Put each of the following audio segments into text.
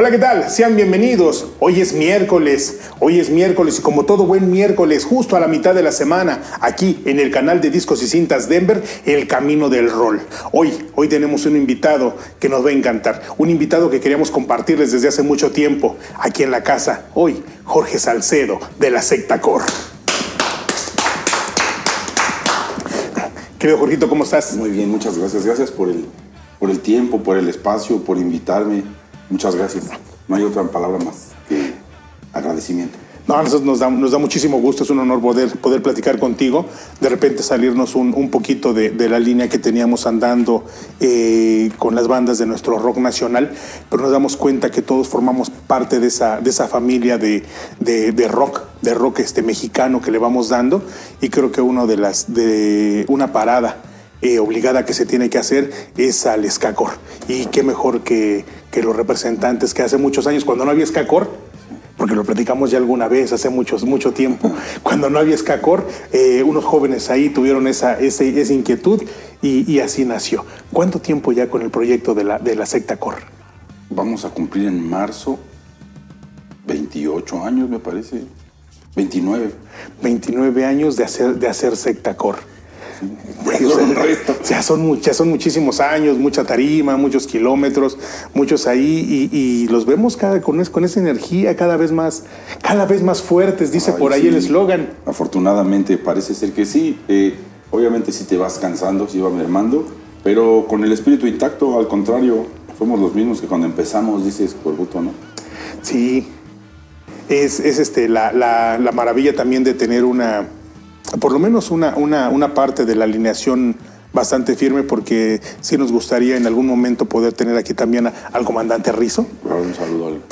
Hola, ¿qué tal? Sean bienvenidos. Hoy es miércoles, hoy es miércoles y como todo buen miércoles, justo a la mitad de la semana, aquí en el canal de Discos y Cintas Denver, El Camino del Rol. Hoy, hoy tenemos un invitado que nos va a encantar, un invitado que queríamos compartirles desde hace mucho tiempo, aquí en la casa. Hoy, Jorge Salcedo, de la Secta Cor. Querido Jorgito, ¿cómo estás? Muy bien, muchas gracias. Gracias por el, por el tiempo, por el espacio, por invitarme. Muchas gracias. No hay otra palabra más que agradecimiento. No, nos da, nos da muchísimo gusto, es un honor poder, poder platicar contigo, de repente salirnos un, un poquito de, de, la línea que teníamos andando eh, con las bandas de nuestro rock nacional, pero nos damos cuenta que todos formamos parte de esa, de esa familia de, de, de rock, de rock este, mexicano que le vamos dando, y creo que uno de las, de una parada eh, obligada que se tiene que hacer es al escacor. Y qué mejor que, que los representantes que hace muchos años, cuando no había escacor, porque lo platicamos ya alguna vez, hace muchos, mucho tiempo, cuando no había escacor, eh, unos jóvenes ahí tuvieron esa, esa, esa inquietud y, y, así nació. ¿Cuánto tiempo ya con el proyecto de la, de la secta Cor? Vamos a cumplir en marzo 28 años, me parece. 29. 29 años de hacer, de hacer secta Cor. Bueno, sea, son, ya son muchísimos años, mucha tarima, muchos kilómetros, muchos ahí, y, y los vemos cada, con, con, esa energía cada vez más, cada vez más fuertes, dice Ay, por ahí sí. el eslogan. Afortunadamente parece ser que sí. Eh, obviamente si sí te vas cansando, si va mermando, pero con el espíritu intacto, al contrario, somos los mismos que cuando empezamos, dices, por gusto, ¿no? Sí. Es, es este, la, la, la maravilla también de tener una por lo menos una, una, una, parte de la alineación bastante firme porque sí nos gustaría en algún momento poder tener aquí también a, al comandante Rizo. Un saludo al,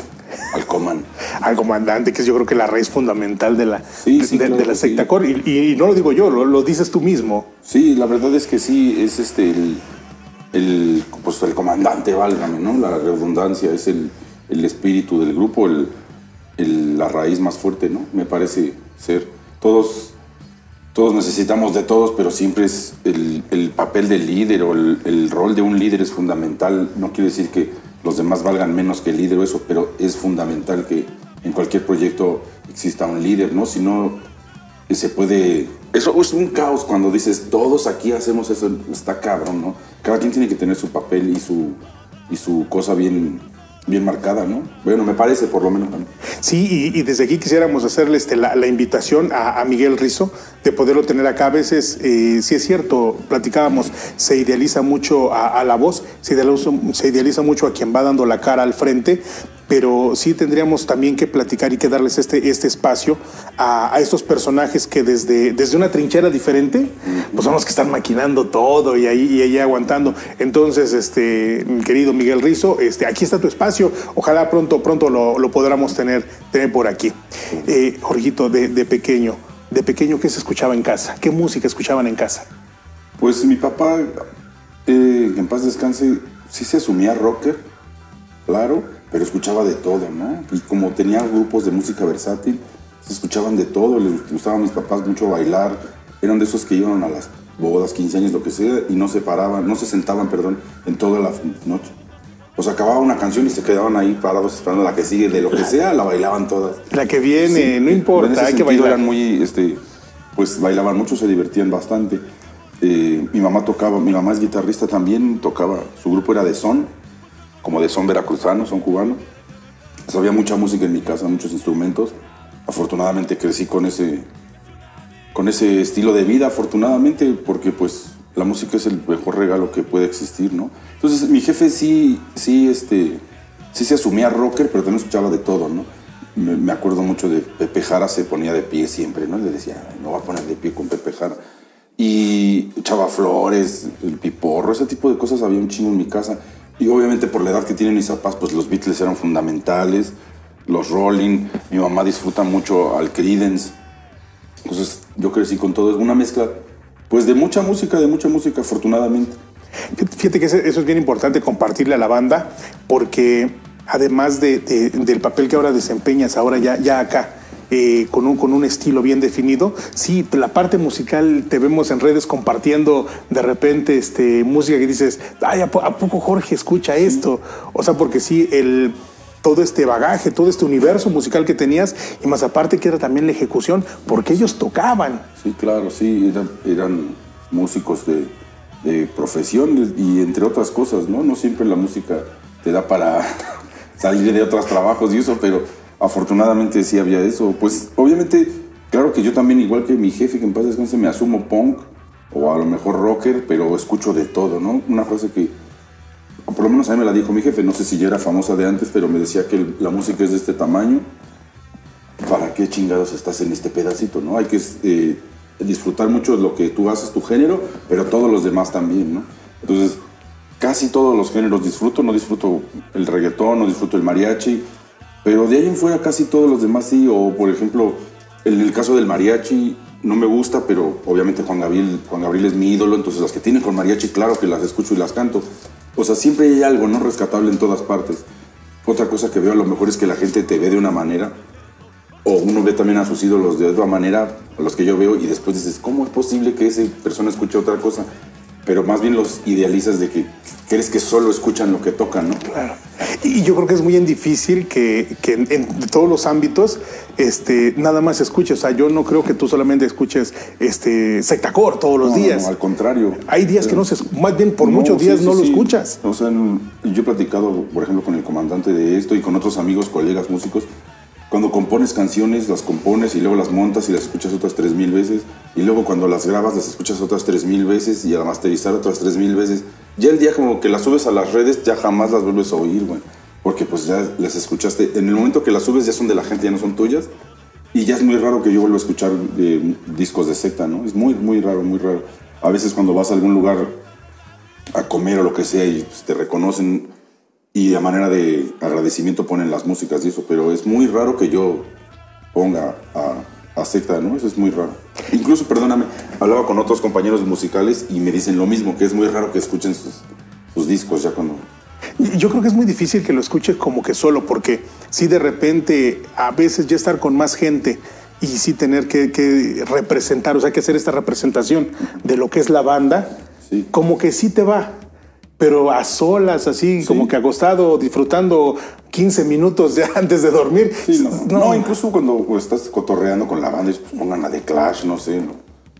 al comand. al comandante, que es yo creo que la raíz fundamental de la, sí, sí, de, claro de, la secta sí. Cor. Y, y, no lo digo yo, lo, lo, dices tú mismo. Sí, la verdad es que sí, es este el, el, pues el comandante, válgame, ¿no? La redundancia es el, el espíritu del grupo, el, la raíz más fuerte, ¿no? Me parece ser. Todos todos necesitamos de todos, pero siempre es el, el papel del líder o el, rol de un líder es fundamental. No quiere decir que los demás valgan menos que el líder o eso, pero es fundamental que en cualquier proyecto exista un líder, ¿no? Si no, se puede... Eso es un caos cuando dices, todos aquí hacemos eso, está cabrón, ¿no? Cada quien tiene que tener su papel y su, y su cosa bien, bien marcada, ¿no? Bueno, me parece por lo menos. Sí, y, desde aquí quisiéramos hacerle este, la, invitación a, Miguel Rizo de poderlo tener acá. A veces, eh, si es cierto, platicábamos, se idealiza mucho a, la voz, se se idealiza mucho a quien va dando la cara al frente, pero sí tendríamos también que platicar y que darles este, este espacio a, a, estos personajes que desde, desde una trinchera diferente, pues son los que están maquinando todo y ahí, y ahí aguantando. Entonces, este, mi querido Miguel Rizo, este, aquí está tu espacio. Ojalá pronto, pronto lo, lo podamos tener, tener por aquí. Eh, Jorgito, de, de pequeño, de pequeño, ¿qué se escuchaba en casa? ¿Qué música escuchaban en casa? Pues mi papá, eh, en paz descanse, sí se asumía rocker, claro, pero escuchaba de todo, ¿no? Y como tenía grupos de música versátil, se escuchaban de todo, les gustaba a mis papás mucho bailar, eran de esos que iban a las bodas, 15 años, lo que sea, y no se paraban, no se sentaban, perdón, en toda la noche. Pues acababa una canción y se quedaban ahí parados esperando la que sigue, de lo que sea, la bailaban todas. La que viene, sí, no importa, hay que bailar. Eran muy, este, pues bailaban mucho, se divertían bastante. Eh, mi mamá tocaba, mi mamá es guitarrista también, tocaba, su grupo era de son, como de son veracruzano, son cubano. Pues había mucha música en mi casa, muchos instrumentos. Afortunadamente crecí con ese, con ese estilo de vida, afortunadamente, porque pues la música es el mejor regalo que puede existir, ¿no? Entonces mi jefe sí, sí, este, sí se asumía rocker, pero también escuchaba de todo, ¿no? Me, me acuerdo mucho de Pepe Jara, se ponía de pie siempre, ¿no? Le decía, no va a poner de pie con Pepe Jara. Y echaba flores, el piporro, ese tipo de cosas había un chingo en mi casa. Y obviamente por la edad que tienen mis papás, pues los Beatles eran fundamentales, los Rolling, mi mamá disfruta mucho al Creedence. Entonces yo crecí con todo, es una mezcla pues de mucha música, de mucha música afortunadamente. Fíjate que eso es bien importante compartirle a la banda porque además de, de, del papel que ahora desempeñas ahora ya, ya acá, eh, con, un, con un estilo bien definido. Sí, la parte musical te vemos en redes compartiendo de repente este, música que dices, ay, ¿a, po ¿a poco Jorge escucha esto? O sea, porque sí, el, todo este bagaje, todo este universo musical que tenías y más aparte que era también la ejecución, porque ellos tocaban. Sí, claro, sí, eran, músicos de, de profesión y entre otras cosas, ¿no? No siempre la música te da para salir de otros trabajos y eso, pero afortunadamente sí había eso. Pues obviamente, claro que yo también, igual que mi jefe, que en paz descanse, me asumo punk o a lo mejor rocker, pero escucho de todo, ¿no? Una frase que, por lo menos a mí me la dijo mi jefe, no sé si ya era famosa de antes, pero me decía que la música es de este tamaño. ¿Para qué chingados estás en este pedacito, no? Hay que eh, disfrutar mucho de lo que tú haces, tu género, pero todos los demás también, ¿no? Entonces, casi todos los géneros disfruto, no disfruto el reggaetón, no disfruto el mariachi, pero de ahí en fuera casi todos los demás sí, o por ejemplo, en el caso del mariachi no me gusta, pero obviamente Juan Gabriel, Juan Gabriel es mi ídolo, entonces las que tienen con mariachi, claro que las escucho y las canto. O sea, siempre hay algo no rescatable en todas partes. Otra cosa que veo a lo mejor es que la gente te ve de una manera, o uno ve también a sus ídolos de otra manera, a los que yo veo, y después dices, ¿cómo es posible que esa persona escuche otra cosa? Pero más bien los idealizas de que crees que solo escuchan lo que tocan, ¿no? Claro. Y yo creo que es muy difícil que, que en, todos los ámbitos este, nada más escuches. O sea, yo no creo que tú solamente escuches este, sectacor todos los días. No, al contrario. Hay días que no se más bien por muchos días no lo escuchas. O sea, yo he platicado, por ejemplo, con el comandante de esto y con otros amigos, colegas, músicos, cuando compones canciones, las compones y luego las montas y las escuchas otras tres mil veces. Y luego cuando las grabas, las escuchas otras tres mil veces y a masterizar otras tres mil veces. Ya el día como que las subes a las redes, ya jamás las vuelves a oír, güey. Porque pues ya las escuchaste. En el momento que las subes ya son de la gente, ya no son tuyas. Y ya es muy raro que yo vuelva a escuchar eh, discos de secta, ¿no? Es muy, muy raro, muy raro. A veces cuando vas a algún lugar a comer o lo que sea y pues, te reconocen y a manera de agradecimiento ponen las músicas y eso, pero es muy raro que yo ponga a, a secta, ¿no? Eso es muy raro. Incluso, perdóname, hablaba con otros compañeros musicales y me dicen lo mismo, que es muy raro que escuchen sus, sus discos ya cuando... Yo creo que es muy difícil que lo escuche como que solo, porque si de repente a veces ya estar con más gente y sí tener que, que representar, o sea, que hacer esta representación de lo que es la banda, como que sí te va pero a solas, así como que acostado, disfrutando 15 minutos de antes de dormir. no. incluso cuando estás cotorreando con la banda, pues, pongan a The Clash, no sé,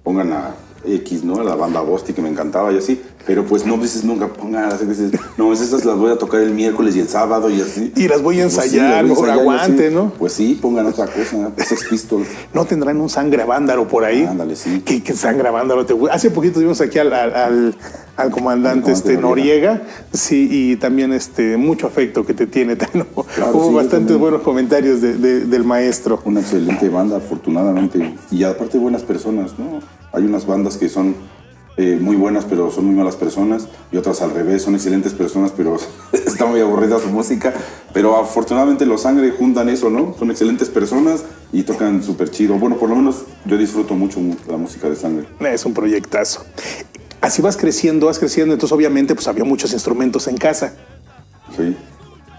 pongan a X, ¿no? La banda Bosti que me encantaba y así. Pero pues no dices nunca, pongan las dices, no, esas las voy a tocar el miércoles y el sábado y así. Y las voy a pues ensayar, mejor aguante, ¿no? Pues sí, pongan otra cosa, Sex Pistols. ¿No tendrán un sangre vándaro por ahí? Ándale, sí. ¿Qué, qué sangre vándaro? Hace poquito tuvimos aquí al, al, al comandante, este, Noriega. sí, y también este, mucho afecto que te tiene. Hubo bastantes buenos comentarios de, del maestro. Una excelente banda, afortunadamente. Y aparte buenas personas, ¿no? Hay unas bandas que son eh, muy buenas, pero son muy malas personas, y otras al revés, son excelentes personas, pero está muy aburrida su música. Pero afortunadamente los Sangre juntan eso, ¿no? Son excelentes personas y tocan súper chido. Bueno, por lo menos yo disfruto mucho la música de Sangre. Es un proyectazo. Así vas creciendo, vas creciendo, entonces obviamente pues había muchos instrumentos en casa. Sí.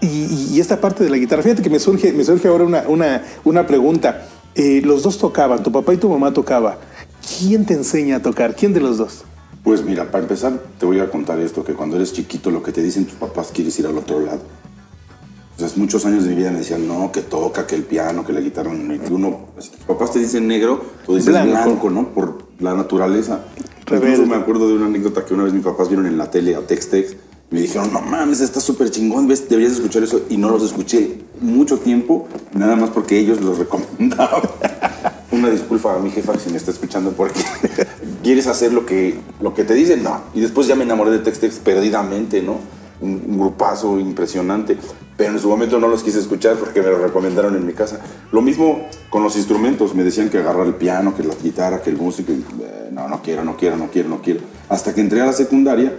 Y, esta parte de la guitarra, fíjate que me surge, me surge ahora una, una, una pregunta. Eh, los dos tocaban, tu papá y tu mamá tocaban. ¿Quién te enseña a tocar? ¿Quién de los dos? Pues mira, para empezar te voy a contar esto, que cuando eres chiquito lo que te dicen tus papás quieres ir al otro lado. Entonces muchos años de mi vida me decían, no, que toca, que el piano, que la guitarra, y uno, si tus papás te dicen negro, tú dices blanco, ¿no? Por la naturaleza. Incluso me acuerdo de una anécdota que una vez mis papás vieron en la tele a Tex Tex, me dijeron, no mames, está súper chingón, ¿ves? deberías escuchar eso. Y no los escuché mucho tiempo, nada más porque ellos los recomendaban. Una disculpa a mi jefa si me está escuchando porque quieres hacer lo que, lo que te dicen, no. Y después ya me enamoré de Tex Tex perdidamente, ¿no? Un, grupazo impresionante, pero en su momento no los quise escuchar porque me lo recomendaron en mi casa. Lo mismo con los instrumentos, me decían que agarrar el piano, que la guitarra, que el músico, eh, no, no quiero, no quiero, no quiero, no quiero. Hasta que entré a la secundaria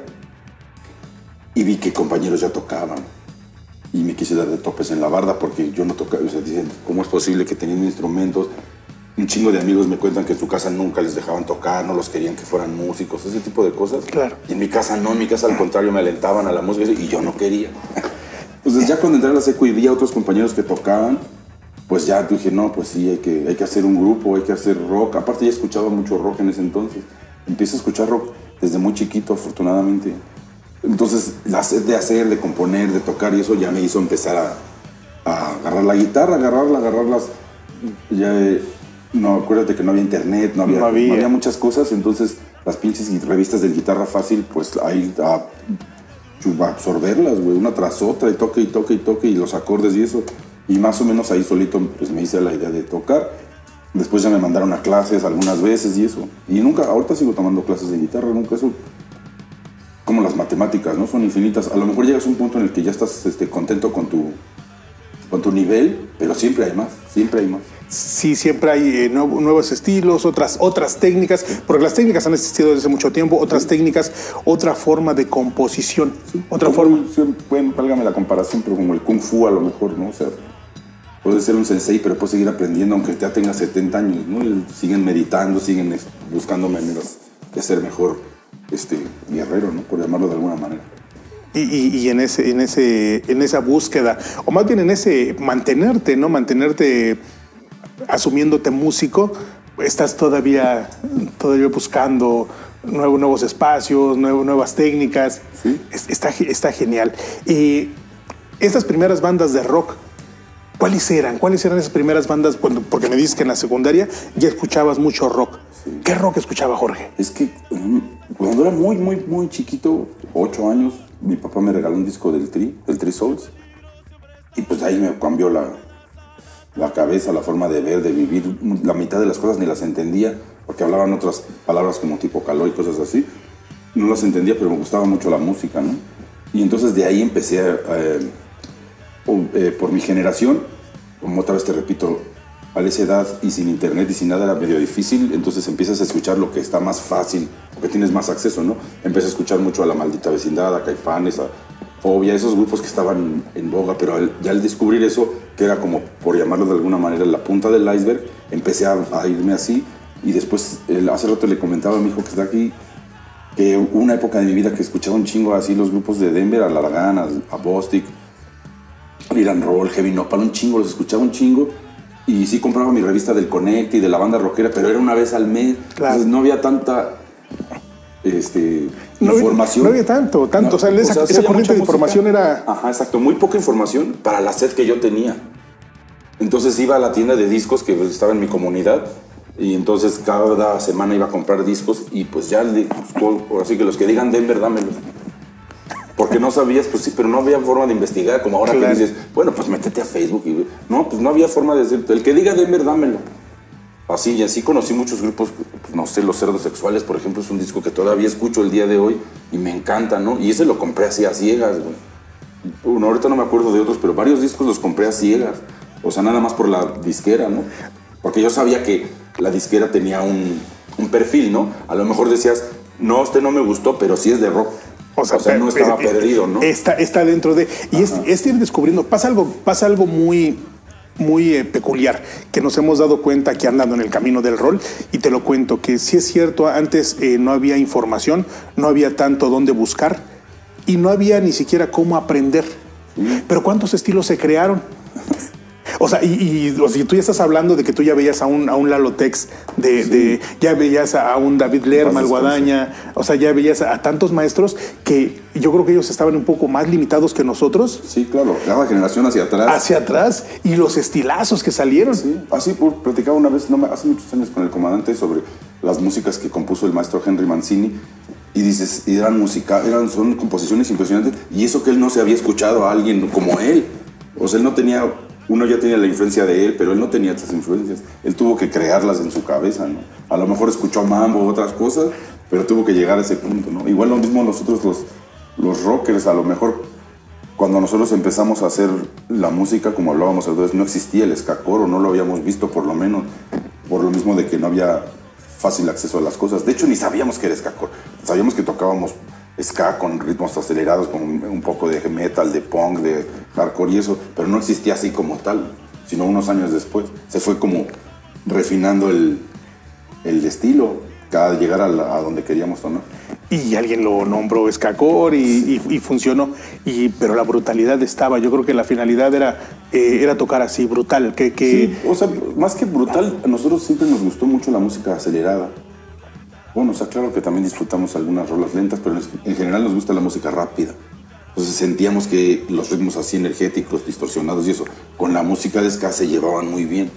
y vi que compañeros ya tocaban. Y me quise dar de topes en la barda porque yo no tocaba. O sea, dicen, ¿cómo es posible que teniendo instrumentos un chingo de amigos me cuentan que en su casa nunca les dejaban tocar, no los querían que fueran músicos, ese tipo de cosas. Claro. Y en mi casa no, en mi casa al contrario me alentaban a la música y yo no quería. Entonces ya cuando entré a la seco y vi a otros compañeros que tocaban, pues ya dije, no, pues sí, hay que, hay que hacer un grupo, hay que hacer rock. Aparte ya escuchaba mucho rock en ese entonces. Empiezo a escuchar rock desde muy chiquito, afortunadamente. Entonces la sed de hacer, de componer, de tocar y eso ya me hizo empezar a, a agarrar la guitarra, agarrarla, agarrarlas. Ya, eh, no, acuérdate que no había internet, no había, No había. no había muchas cosas, entonces las pinches revistas de guitarra fácil, pues ahí a, a absorberlas, güey, una tras otra, y toque y toque y toque, y los acordes y eso. Y más o menos ahí solito pues me hice la idea de tocar. Después ya me mandaron a clases algunas veces y eso. Y nunca, ahorita sigo tomando clases de guitarra, nunca eso. Como las matemáticas, ¿no? Son infinitas. A lo mejor llegas a un punto en el que ya estás este, contento con tu, con tu nivel, pero siempre hay más, siempre hay más. Sí, siempre hay eh, nuevo- nuevos estilos, otras, otras técnicas, porque las técnicas han existido desde mucho tiempo, otras técnicas, otra forma de composición, otra Como forma. el- sí, bueno, válgame la comparación, pero como el kung fu a lo mejor, ¿no? O sea, puedes ser un sensei, pero puedes seguir aprendiendo aunque ya tengas 70 años, ¿no? Y siguen meditando, siguen buscando maneras de ser mejor este, guerrero, ¿no? Por llamarlo de alguna manera. Y, y- y en, ese, en, ese, en esa búsqueda, o más bien en ese mantenerte, ¿no? Mantenerte asumiéndote músico, estás todavía, todavía buscando nuevo- nuevos espacios, nuevo- nuevas técnicas. Sí. Es- Está, está genial. Y estas primeras bandas de rock, ¿cuáles eran? ¿Cuáles eran esas primeras bandas? Cuando- porque me dices que en la secundaria ya escuchabas mucho rock. ¿Qué rock escuchaba Jorge? Es que mm, cuando era muy, muy, muy chiquito, 8 años, mi papá me regaló un disco del Tri, del Tri Souls. Y pues ahí me cambió la, la cabeza, la forma de ver, de vivir. La mitad de las cosas ni las entendía, porque hablaban otras palabras como tipo calor y cosas así. No las entendía, pero me gustaba mucho la música, ¿no? Y entonces de ahí empecé eh, o- eh, por mi generación, como otra vez te repito, a esa edad y sin internet y sin nada era medio difícil, entonces empiezas a escuchar lo que está más fácil, porque tienes más acceso, ¿no? Empecé a escuchar mucho a La Maldita Vecindad, a Caifanes, a Fobia, esos grupos que estaban en boga, pero al- ya al descubrir eso, que era como, por llamarlo de alguna manera, la punta del iceberg, empecé a, a irme así, y después, el- hace rato le comentaba a mi hijo que está aquí, que una época de mi vida que escuchaba un chingo así los grupos de Denver, a Largan, a, a Bostic, Iran Roll, Heavy Nopal, un chingo, los escuchaba un chingo. Y sí compraba mi revista del Connect y de la banda rockera, pero era una vez al mes. Claro. Entonces no había tanta este, No había- información. no había tanto, tanto. O sea, esa- había corriente de información era- Ajá, exacto. Muy poca información para la sed que yo tenía. Entonces iba a la tienda de discos que estaba en mi comunidad y entonces cada semana iba a comprar discos y pues ya, pues, así que los que digan Denver, dámelos. Porque no sabías, pues sí, pero no había forma de investigar, como ahora Claro. que dices, bueno, pues métete a Facebook y no, pues no había forma de decir, el que diga Denver, dámelo. Así, y así conocí muchos grupos, pues, no sé, Los Cerdos Sexuales, por ejemplo, es un disco que todavía escucho el día de hoy y me encanta, ¿no? Y ese lo compré así a ciegas, güey. Bueno, ahorita no me acuerdo de otros, pero varios discos los compré a ciegas. O sea, nada más por la disquera, ¿no? Porque yo sabía que la disquera tenía un, un perfil, ¿no? A lo mejor decías, no, este no me gustó, pero sí es de rock. O sea, no estaba eh, perdido, ¿no? Está, está dentro de. Y es, es ir descubriendo. Pasa algo, pasa algo muy, muy eh, peculiar que nos hemos dado cuenta que andando en el camino del rol. Y te lo cuento: que sí es cierto, antes eh, no había información, no había tanto dónde buscar y no había ni siquiera cómo aprender. Pero ¿cuántos estilos se crearon? O sea, y, y, o sea, tú ya estás hablando de que tú ya veías a un, a un Lalo Tex, de, de- ya veías a un David Lerma, el Guadaña, o sea, ya veías a, tantos maestros que yo creo que ellos estaban un poco más limitados que nosotros Sí, claro, cada generación hacia atrás. hacia atrás y los estilazos que salieron. Sí, así por, platicaba una vez, no, hace muchos años con el comandante sobre las músicas que compuso el maestro Henry Mancini. Y dices, y eran música, eran, son composiciones impresionantes. Y eso que él no se había escuchado a alguien como él. O sea, él no tenía, uno ya tenía la influencia de él, pero él no tenía estas influencias. Él tuvo que crearlas en su cabeza, ¿no? A lo mejor escuchó mambo, otras cosas, pero tuvo que llegar a ese punto, ¿no? Igual lo mismo nosotros los, los rockers, a lo mejor cuando nosotros empezamos a hacer la música, como hablábamos entonces, no existía el escacoro, no lo habíamos visto por lo menos, por lo mismo de que no había fácil acceso a las cosas. De hecho, ni sabíamos que era escacor. Sabíamos que tocábamos ska con ritmos acelerados, con un poco de metal, de punk, de hardcore y eso, pero no existía así como tal, sino unos años después. Se fue como refinando el, el estilo cada llegar a, la- a donde queríamos sonar. Y alguien lo nombró escacor y, y- y funcionó. Y, pero la brutalidad estaba. Yo creo que la finalidad era, eh, era tocar así, brutal. Que, que Sí, o sea, más que brutal, a nosotros siempre nos gustó mucho la música acelerada. Bueno, o sea, claro que también disfrutamos algunas rolas lentas, pero en en general nos gusta la música rápida. Entonces sentíamos que los ritmos así energéticos, distorsionados y eso, con la música de ska se llevaban muy bien.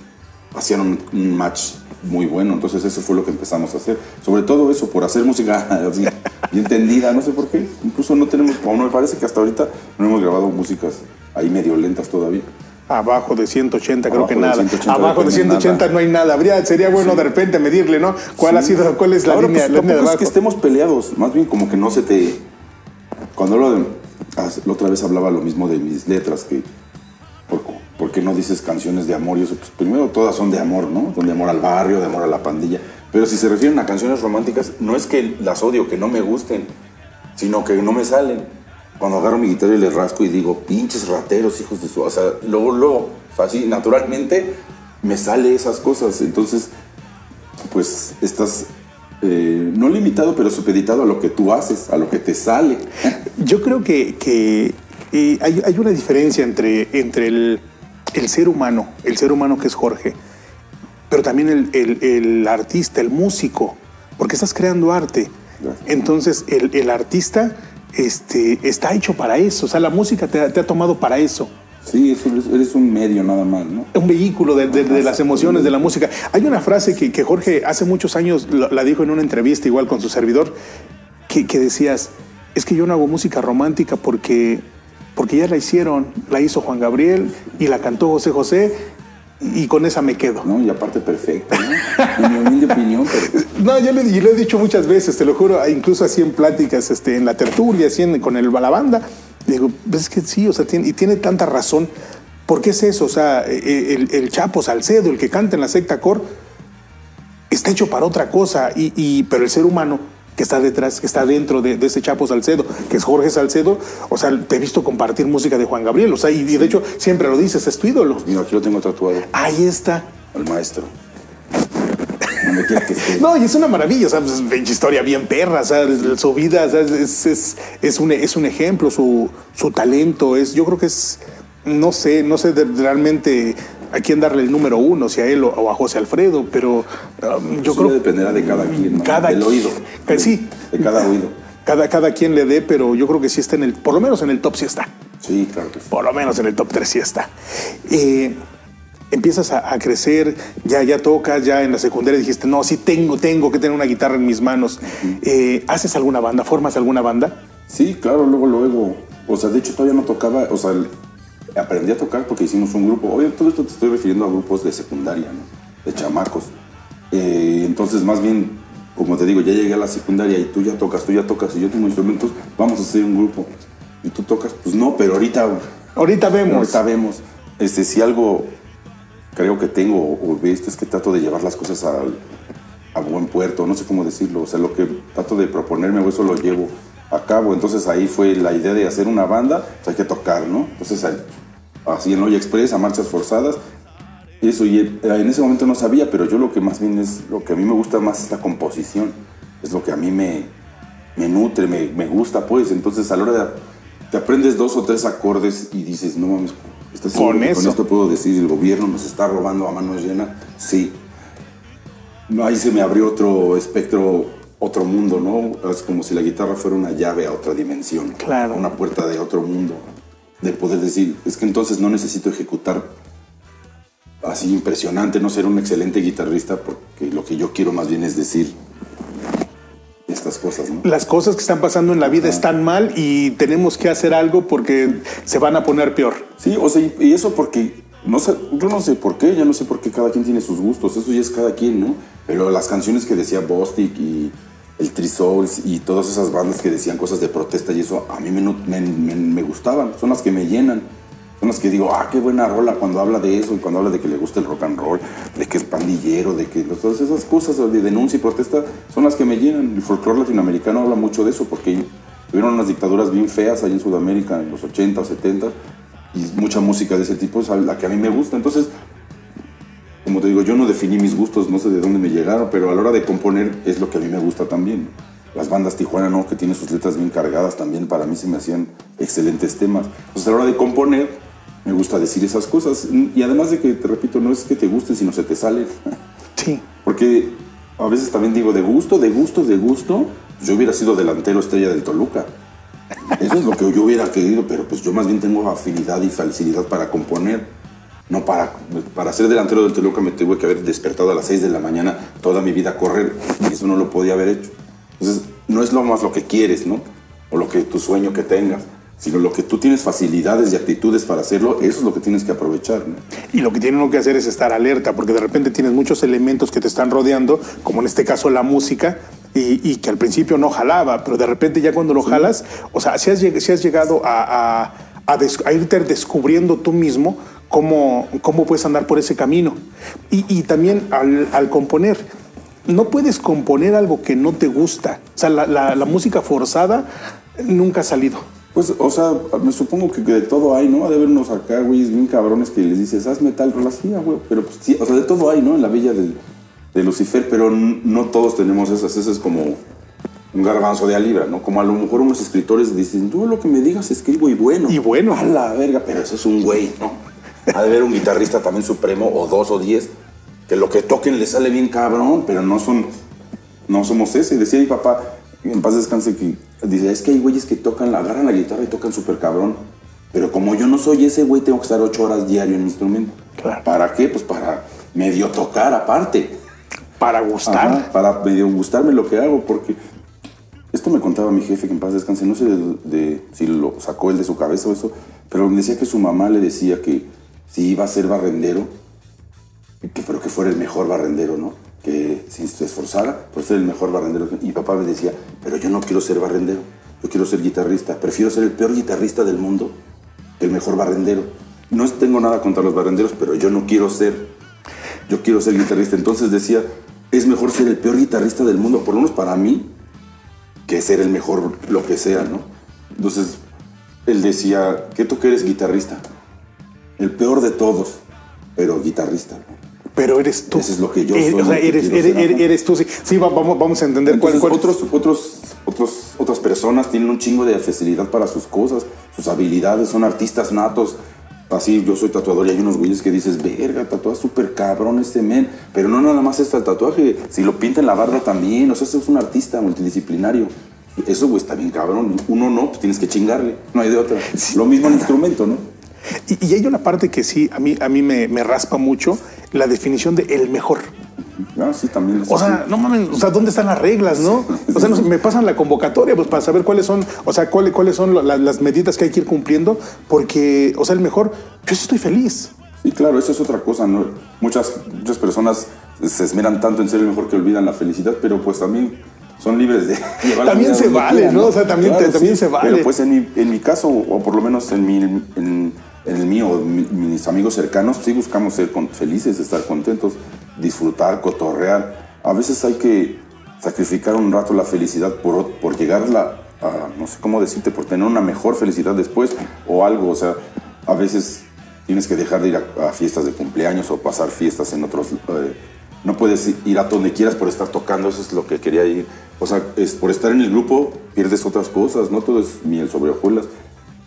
Hacían un, match muy bueno, entonces eso fue lo que empezamos a hacer. Sobre todo eso, por hacer música así, bien entendida, no sé por qué. Incluso no tenemos, o no me parece que hasta ahorita no hemos grabado músicas ahí medio lentas todavía. Abajo de 180 creo Abajo que nada. 180 Abajo de no hay 180 nada. no hay nada. Habría, sería bueno de repente medirle, ¿no? ¿Cuál ha Sí. sido, cuál es la Ahora, línea, pues, línea de es que estemos peleados, más bien como que no se te... Cuando lo de... La otra vez hablaba lo mismo de mis letras, que... ¿Por, por qué no dices canciones de amor? Y eso, pues primero todas son de amor, ¿no? Son de amor al barrio, de amor a la pandilla. Pero si se refieren a canciones románticas, no es que las odio, que no me gusten, sino que no me salen. Cuando agarro mi guitarra y le rasco y digo, pinches rateros, hijos de su... O sea, luego, luego, o sea, así, naturalmente, me sale esas cosas. Entonces, pues, estás... eh, no limitado, pero supeditado a lo que tú haces, a lo que te sale. Yo creo que, que, eh, hay, hay una diferencia entre, entre el, el ser humano, el ser humano que es Jorge, pero también el, el- el artista, el músico, porque estás creando arte. Entonces, el, el artista este, está hecho para eso, o sea, la música te, ha- te ha tomado para eso. Sí, eres, eres un medio nada más, ¿no? un vehículo de, de- de las emociones de la música. Hay una frase que, que Jorge hace muchos años la, la dijo en una entrevista igual con su servidor, que, que decías, es que yo no hago música romántica porque, porque ya la hicieron, la hizo Juan Gabriel y la cantó José José y con esa me quedo. ¿no? Y aparte perfecta, ¿no? En mi humilde opinión, pero... No, yo le, y lo he dicho muchas veces, te lo juro, incluso así en pláticas, este, en la tertulia, así en- con el, la banda. Digo, "Pues es que sí, o sea, tiene, y tiene tanta razón. ¿Por qué es eso? O sea, eh, el, el Chapo Salcedo, el que canta en la secta Cor, está hecho para otra cosa, y, y- pero el ser humano que está detrás, que está dentro de, de ese Chapo Salcedo, que es Jorge Salcedo, o sea, te he visto compartir música de Juan Gabriel, o sea, y, y de hecho siempre lo dices, es tu ídolo. Mira, aquí lo tengo tatuado, Ahí está. al maestro. No y es una maravilla, o sea, pues, historia bien perra, o sea, su vida es, es, es un, es un ejemplo, su, su talento, es, yo creo que es, no sé, no sé realmente a quién darle el número uno, si a él o, o a José Alfredo, pero um, yo ya creo dependerá de cada quien, ¿no? Cada Del oído. que sí. De cada oído. cada, cada quien le dé, pero yo creo que sí está en el, por lo menos en el top sí está. Sí, claro que sí. por lo menos en el top 3 sí está. Eh, empiezas a, a crecer, ya, ya tocas, ya en la secundaria dijiste, no, sí tengo, tengo que tener una guitarra en mis manos. Eh, ¿Haces alguna banda? ¿Formas alguna banda? Sí, claro, luego, luego. O sea, de hecho todavía no tocaba, o sea, aprendí a tocar porque hicimos un grupo. Oye, todo esto te estoy refiriendo a grupos de secundaria, ¿no? De chamacos. Eh, entonces, más bien, como te digo, ya llegué a la secundaria y tú ya tocas, tú ya tocas y yo tengo instrumentos, vamos a hacer un grupo. Y tú tocas, pues no, pero ahorita, Ahorita vemos. ahorita vemos. Este, si algo creo que tengo o o esto es que trato de llevar las cosas al- a buen puerto, no sé cómo decirlo, o sea, lo que trato de proponerme, o eso lo llevo a cabo, entonces ahí fue la idea de hacer una banda, pues hay que tocar, ¿no? Entonces así en Hoy Express, a marchas forzadas, eso, y eh, en ese momento no sabía, pero yo lo que más bien es, lo que a mí me gusta más es la composición, es lo que a mí me, me nutre, me, me gusta, pues, entonces a la hora de, te aprendes dos o tres acordes y dices, no mames, ¿estás seguro Con eso. con esto puedo decir, el gobierno nos está robando a manos llenas, sí. No, ahí se me abrió otro espectro, otro mundo, ¿no? Es como si la guitarra fuera una llave a otra dimensión. Claro. Una puerta de otro mundo. De poder decir, es que entonces no necesito ejecutar así impresionante, no ser un excelente guitarrista, porque lo que yo quiero más bien es decir estas cosas, ¿no? Las cosas que están pasando en la vida están mal y tenemos que hacer algo porque se van a poner peor. Sí, o sea, y, y eso porque, no sé, yo no sé por qué, ya no sé por qué cada quien tiene sus gustos, eso ya es cada quien, ¿no? Pero las canciones que decía Bostic y el Three y todas esas bandas que decían cosas de protesta y eso, a mí me, gustaban, son las que me llenan. Son las que digo, ah, qué buena rola cuando habla de eso y cuando habla de que le gusta el rock and roll, de que es pandillero, de que todas esas cosas de denuncia y protesta son las que me llenan. El folclore latinoamericano habla mucho de eso porque tuvieron unas dictaduras bien feas ahí en Sudamérica en los 80, 70 y mucha música de ese tipo es la que a mí me gusta. Entonces, como te digo, yo no definí mis gustos, no sé de dónde me llegaron, pero a la hora de componer es lo que a mí me gusta también. Las bandas Tijuana, ¿no? Que tienen sus letras bien cargadas también, para mí se me hacían excelentes temas. Entonces a la hora de componer, me gusta decir esas cosas. Y además de que, te repito, no es que te gusten, sino se te salen. Sí. Porque a veces también digo, de gusto, de gusto, de gusto, yo hubiera sido delantero estrella del Toluca. Eso es lo que yo hubiera querido, pero pues yo más bien tengo afinidad y facilidad para componer. No para, para ser delantero del Toluca me tuve que haber despertado a las 6 de la mañana toda mi vida a correr y eso no lo podía haber hecho. Entonces, no es lo más lo que quieres, ¿no? O lo que tu sueño que tengas sino lo que tú tienes facilidades y actitudes para hacerlo, eso es lo que tienes que aprovechar. ¿no? Y lo que tiene uno que hacer es estar alerta, porque de repente tienes muchos elementos que te están rodeando, como en este caso la música, y, que al principio no jalaba, pero de repente ya cuando lo jalas, o sea, si has, si has llegado a, a, irte descubriendo tú mismo cómo, cómo puedes andar por ese camino. Y, también al, al, componer, no puedes componer algo que no te gusta. O sea, la, la, la música forzada nunca ha salido. Pues, o sea, me supongo que, de todo hay, ¿no? Ha de haber unos acá, güey, bien cabrones que les dices, haz metal, rola así, güey. Pero, pues, sí, o sea, de todo hay, ¿no? En la villa de, de Lucifer, pero no todos tenemos esas. Ese es como un garbanzo de alibra, ¿no? Como a lo mejor unos escritores dicen, tú lo que me digas escribo y bueno. Y bueno. A la verga, pero eso es un güey, ¿no? Ha de haber un guitarrista también supremo, o dos o diez, que lo que toquen le sale bien cabrón, pero no son, no somos ese. Decía mi papá, en paz descanse, que Dice, es que hay güeyes que tocan, agarran la guitarra y tocan súper cabrón. Pero como yo no soy ese güey, tengo que estar ocho horas diario en el instrumento. ¿Para qué? Pues para medio tocar aparte. Para gustar. para medio gustarme lo que hago, porque esto me contaba mi jefe, que en paz descanse, no sé de, si lo sacó él de su cabeza o eso, pero me decía que su mamá le decía que si iba a ser barrendero, que, pero que fuera el mejor barrendero, ¿no? que si se esforzara por ser el mejor barrendero. Y papá me decía, pero yo no quiero ser barrendero, yo quiero ser guitarrista. Prefiero ser el peor guitarrista del mundo que el mejor barrendero. No tengo nada contra los barrenderos, pero yo no quiero ser, yo quiero ser guitarrista. Entonces decía, es mejor ser el peor guitarrista del mundo, por lo menos para mí, que ser el mejor lo que sea, ¿no? Entonces, él decía, ¿qué tú que eres guitarrista? El peor de todos, pero guitarrista pero eres tú. Eso es lo que yo eh, soy. O sea, eres, eres, tú. Sí, sí vamos, vamos a entender cuál, Otros, otros, otros, otras personas tienen un chingo de facilidad para sus cosas, sus habilidades, son artistas natos. Así, yo soy tatuador y hay unos güeyes que dices, verga, tatuas súper cabrón este men. Pero no nada más este tatuaje, si lo pinta en la barra también. O sea, es un artista multidisciplinario. Eso, güey, está bien cabrón. Uno no, pues tienes que chingarle. No hay de otra. Lo mismo en instrumento, ¿no? Y, hay una parte que sí, a mí, a mí me, me raspa mucho, la definición de el mejor. Ah, sí, también. O sea, no mames, o sea, ¿dónde están las reglas, no? O sea, me pasan la convocatoria, pues para saber cuáles son, o sea, cuáles, cuáles son las, medidas que hay que ir cumpliendo, porque, o sea, el mejor, yo sí estoy feliz. Sí, claro, eso es otra cosa, ¿no? Muchas, muchas personas se esmeran tanto en ser el mejor que olvidan la felicidad, pero pues también son libres de llevar También se vale, ¿no? O sea, también, también se vale. Pero pues en mi, en mi caso, o por lo menos en mi, en, en el mío, mis amigos cercanos, sí buscamos ser felices, estar contentos, disfrutar, cotorrear. A veces hay que sacrificar un rato la felicidad por, por llegar a, no sé cómo decirte, por tener una mejor felicidad después o algo. O sea, a veces tienes que dejar de ir a, fiestas de cumpleaños o pasar fiestas en otros... Eh, no puedes ir a donde quieras por estar tocando, eso es lo que quería ir. O sea, es por estar en el grupo pierdes otras cosas, no todo es miel sobre hojuelas,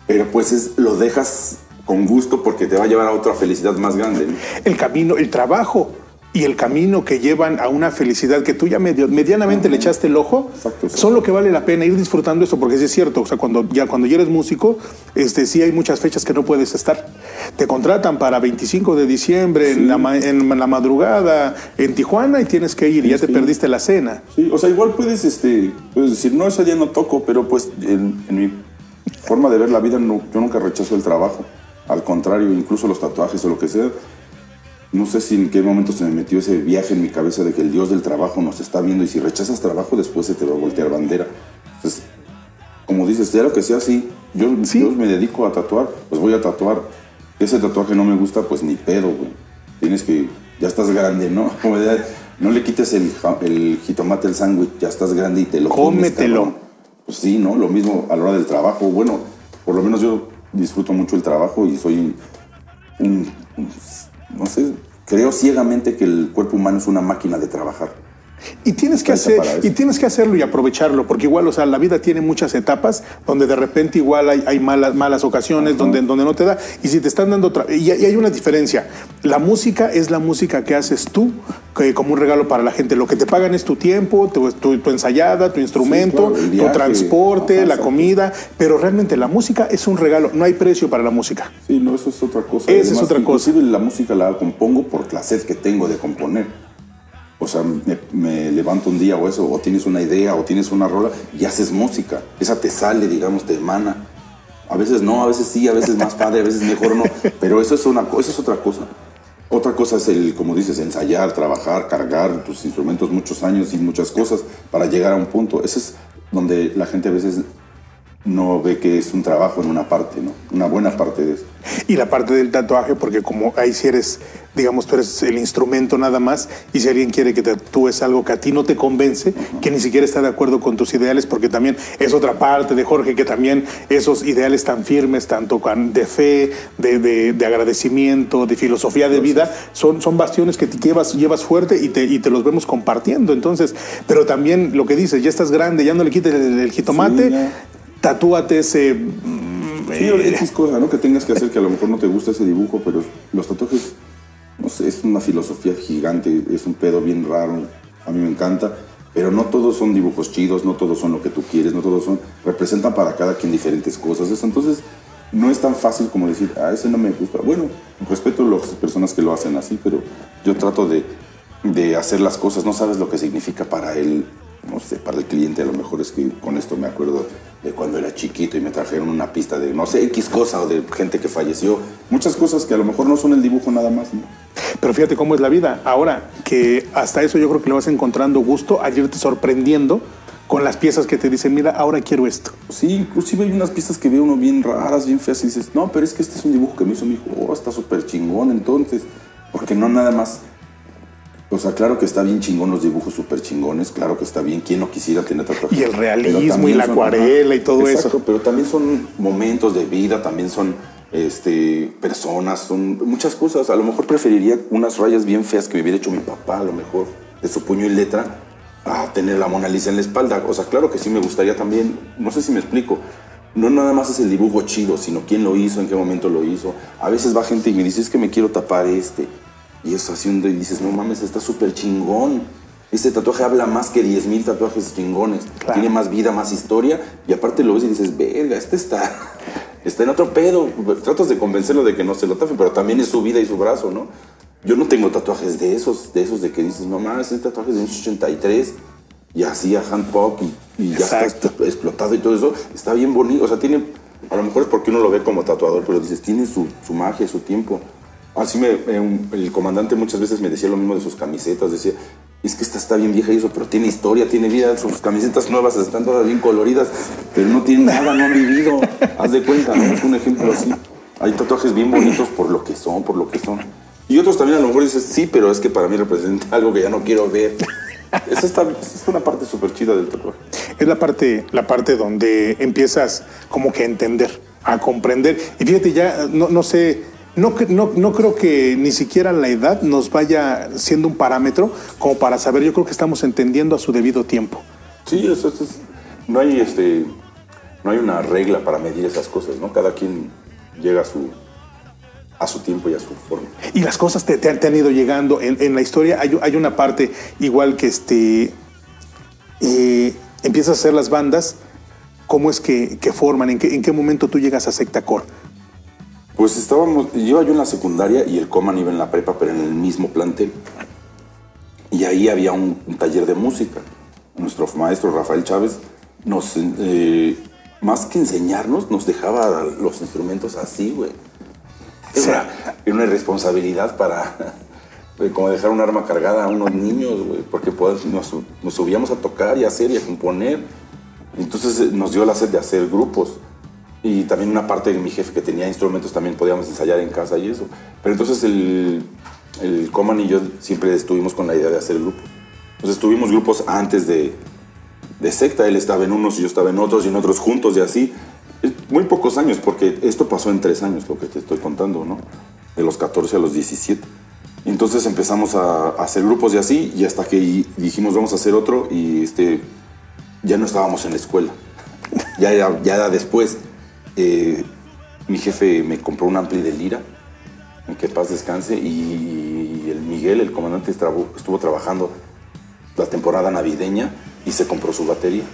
pero pues es, lo dejas con gusto porque te va a llevar a otra felicidad más grande. El camino, el trabajo y el camino que llevan a una felicidad que tú ya medio, medianamente le echaste el ojo, son lo que vale la pena ir disfrutando eso, porque sí es cierto, o sea, cuando ya, cuando ya eres músico, este, sí hay muchas fechas que no puedes estar. Te contratan para 25 de diciembre en, la, en, la, madrugada en Tijuana y tienes que ir, y ya te perdiste la cena. Sí, o sea, igual puedes, este, puedes decir, no, ese día no toco, pero pues en, en mi forma de ver la vida, no, yo nunca rechazo el trabajo. Al contrario, incluso los tatuajes o lo que sea, no sé si en qué momento se me metió ese viaje en mi cabeza de que el Dios del trabajo nos está viendo y si rechazas trabajo después se te va a voltear bandera. Entonces, como dices, sea lo que sea, sí, yo, me dedico a tatuar, pues voy a tatuar. Ese tatuaje no me gusta, pues ni pedo, güey. Tienes que, ya estás grande, ¿no? no le quites el, el jitomate al sándwich, ya estás grande y te lo Cómetelo. pues sí, ¿no? Lo mismo a la hora del trabajo. Bueno, por lo menos yo disfruto mucho el trabajo y soy un, no sé, creo ciegamente que el cuerpo humano es una máquina de trabajar. Y tienes que hacer, y tienes que hacerlo y aprovecharlo, porque igual, o sea, la vida tiene muchas etapas donde de repente igual hay, malas, malas ocasiones, donde, donde no te da. Y si te están dando otra. Y, hay una diferencia. La música es la música que haces tú que, como un regalo para la gente. Lo que te pagan es tu tiempo, tu, tu, ensayada, tu instrumento, tu transporte, la comida. Pero realmente la música es un regalo. No hay precio para la música. Sí, no, eso es otra cosa. Esa es otra cosa. Inclusive la música la compongo por la sed que tengo de componer. O sea, me, levanto un día o eso, o tienes una idea, o tienes una rola y haces música. Esa te sale, digamos, te emana. A veces no, a veces sí, a veces más padre, a veces mejor no. Pero eso es, una, eso es otra cosa. Otra cosa es el, como dices, ensayar, trabajar, cargar tus instrumentos muchos años y muchas cosas para llegar a un punto. Ese es donde la gente a veces no ve que es un trabajo en una parte, ¿no? Una buena parte de esto. Y la parte del tatuaje, porque como ahí si eres, digamos, tú eres el instrumento nada más, y si alguien quiere que tatúes algo que a ti no te convence, que ni siquiera está de acuerdo con tus ideales, porque también es otra parte de Jorge, que también esos ideales tan firmes, tanto de fe, de, agradecimiento, de filosofía de vida, son, son bastiones que te llevas, llevas fuerte y te, y te los vemos compartiendo. Entonces, pero también lo que dices, ya estás grande, ya no le quites el, jitomate, tatúate ese Sí, X cosa, ¿no? Que tengas que hacer que a lo mejor no te gusta ese dibujo, pero los tatuajes, no sé, es una filosofía gigante, es un pedo bien raro, a mí me encanta, pero no todos son dibujos chidos, no todos son lo que tú quieres, no todos son, representan para cada quien diferentes cosas, entonces no es tan fácil como decir, ah, ese no me gusta. Bueno, respeto a las personas que lo hacen así, pero yo trato de, de hacer las cosas, no sabes lo que significa para él no sé, para el cliente a lo mejor es que con esto me acuerdo de cuando era chiquito y me trajeron una pista de, no sé, X cosa o de gente que falleció. Muchas cosas que a lo mejor no son el dibujo nada más. Pero fíjate cómo es la vida. Ahora que hasta eso yo creo que le vas encontrando gusto a irte sorprendiendo con las piezas que te dicen, mira, ahora quiero esto. Sí, inclusive hay unas piezas que ve uno bien raras, bien feas y dices, no, pero es que este es un dibujo que me hizo mi hijo, oh, está súper chingón entonces. Porque no nada más o sea, claro que está bien chingón los dibujos súper chingones, claro que está bien, ¿quién no quisiera tener tatuajes? Y el realismo y la acuarela y todo eso. Pero también son momentos de vida, también son este, personas, son muchas cosas. A lo mejor preferiría unas rayas bien feas que me hubiera hecho mi papá, a lo mejor, de su puño y letra, a tener la Mona Lisa en la espalda. O sea, claro que sí me gustaría también, no sé si me explico, no nada más es el dibujo chido, sino quién lo hizo, en qué momento lo hizo. A veces va gente y me dice, es que me quiero tapar este y eso haciendo y dices, no mames, está súper chingón. Este tatuaje habla más que 10.000 tatuajes chingones. Tiene más vida, más historia. Y aparte lo ves y dices, verga, este está, está en otro pedo. Tratas de convencerlo de que no se lo tape, pero también es su vida y su brazo, ¿no? Yo no tengo tatuajes de esos, de esos de que dices, no mames, este tatuaje es de 83 y así a hand pop y, ya está explotado y todo eso. Está bien bonito. O sea, tiene, a lo mejor es porque uno lo ve como tatuador, pero dices, tiene su, su magia, su tiempo. Así me, eh, el comandante muchas veces me decía lo mismo de sus camisetas, decía, es que esta está bien vieja y eso, pero tiene historia, tiene vida, sus camisetas nuevas están todas bien coloridas, pero no tienen nada, no han vivido. Haz de cuenta, ¿no? es un ejemplo así. Hay tatuajes bien bonitos por lo que son, por lo que son. Y otros también a lo mejor dices, sí, pero es que para mí representa algo que ya no quiero ver. Esa está, es una parte súper chida del tatuaje. Es la parte, la parte donde empiezas como que a entender, a comprender. Y fíjate, ya no, no sé no, no, creo que ni siquiera la edad nos vaya siendo un parámetro como para saber, yo creo que estamos entendiendo a su debido tiempo. Sí, eso, no, hay este, no hay una regla para medir esas cosas, ¿no? Cada quien llega a su, a su tiempo y a su forma. Y las cosas te, te, han ido llegando. En, la historia hay, hay, una parte igual que este, eh, empiezas a hacer las bandas, ¿cómo es que, forman? ¿En qué, ¿En qué momento tú llegas a Sectacor? Pues estábamos, iba yo en la secundaria y el Coman iba en la prepa, pero en el mismo plantel. Y ahí había un, taller de música. Nuestro maestro Rafael Chávez nos, eh, más que enseñarnos, nos dejaba los instrumentos así, güey. Era, una irresponsabilidad para, como dejar un arma cargada a unos niños, güey, porque pues, nos, nos subíamos a tocar y a hacer y a componer. Entonces eh, nos dio la sed de hacer grupos. Y también una parte de mi jefe que tenía instrumentos también podíamos ensayar en casa y eso. Pero entonces el, el Coman y yo siempre estuvimos con la idea de hacer grupos. Entonces tuvimos grupos antes de, de secta. Él estaba en unos y yo estaba en otros y en otros juntos y así. Muy pocos años, porque esto pasó en tres años, lo que te estoy contando, ¿no? De los 14 a los 17. Entonces empezamos a, hacer grupos y así, y hasta que dijimos vamos a hacer otro, y este, ya no estábamos en la escuela. ya, era, ya era después. Eh, mi jefe me compró un ampli de lira, en que paz descanse, y el Miguel, el comandante, estuvo trabajando la temporada navideña y se compró su batería.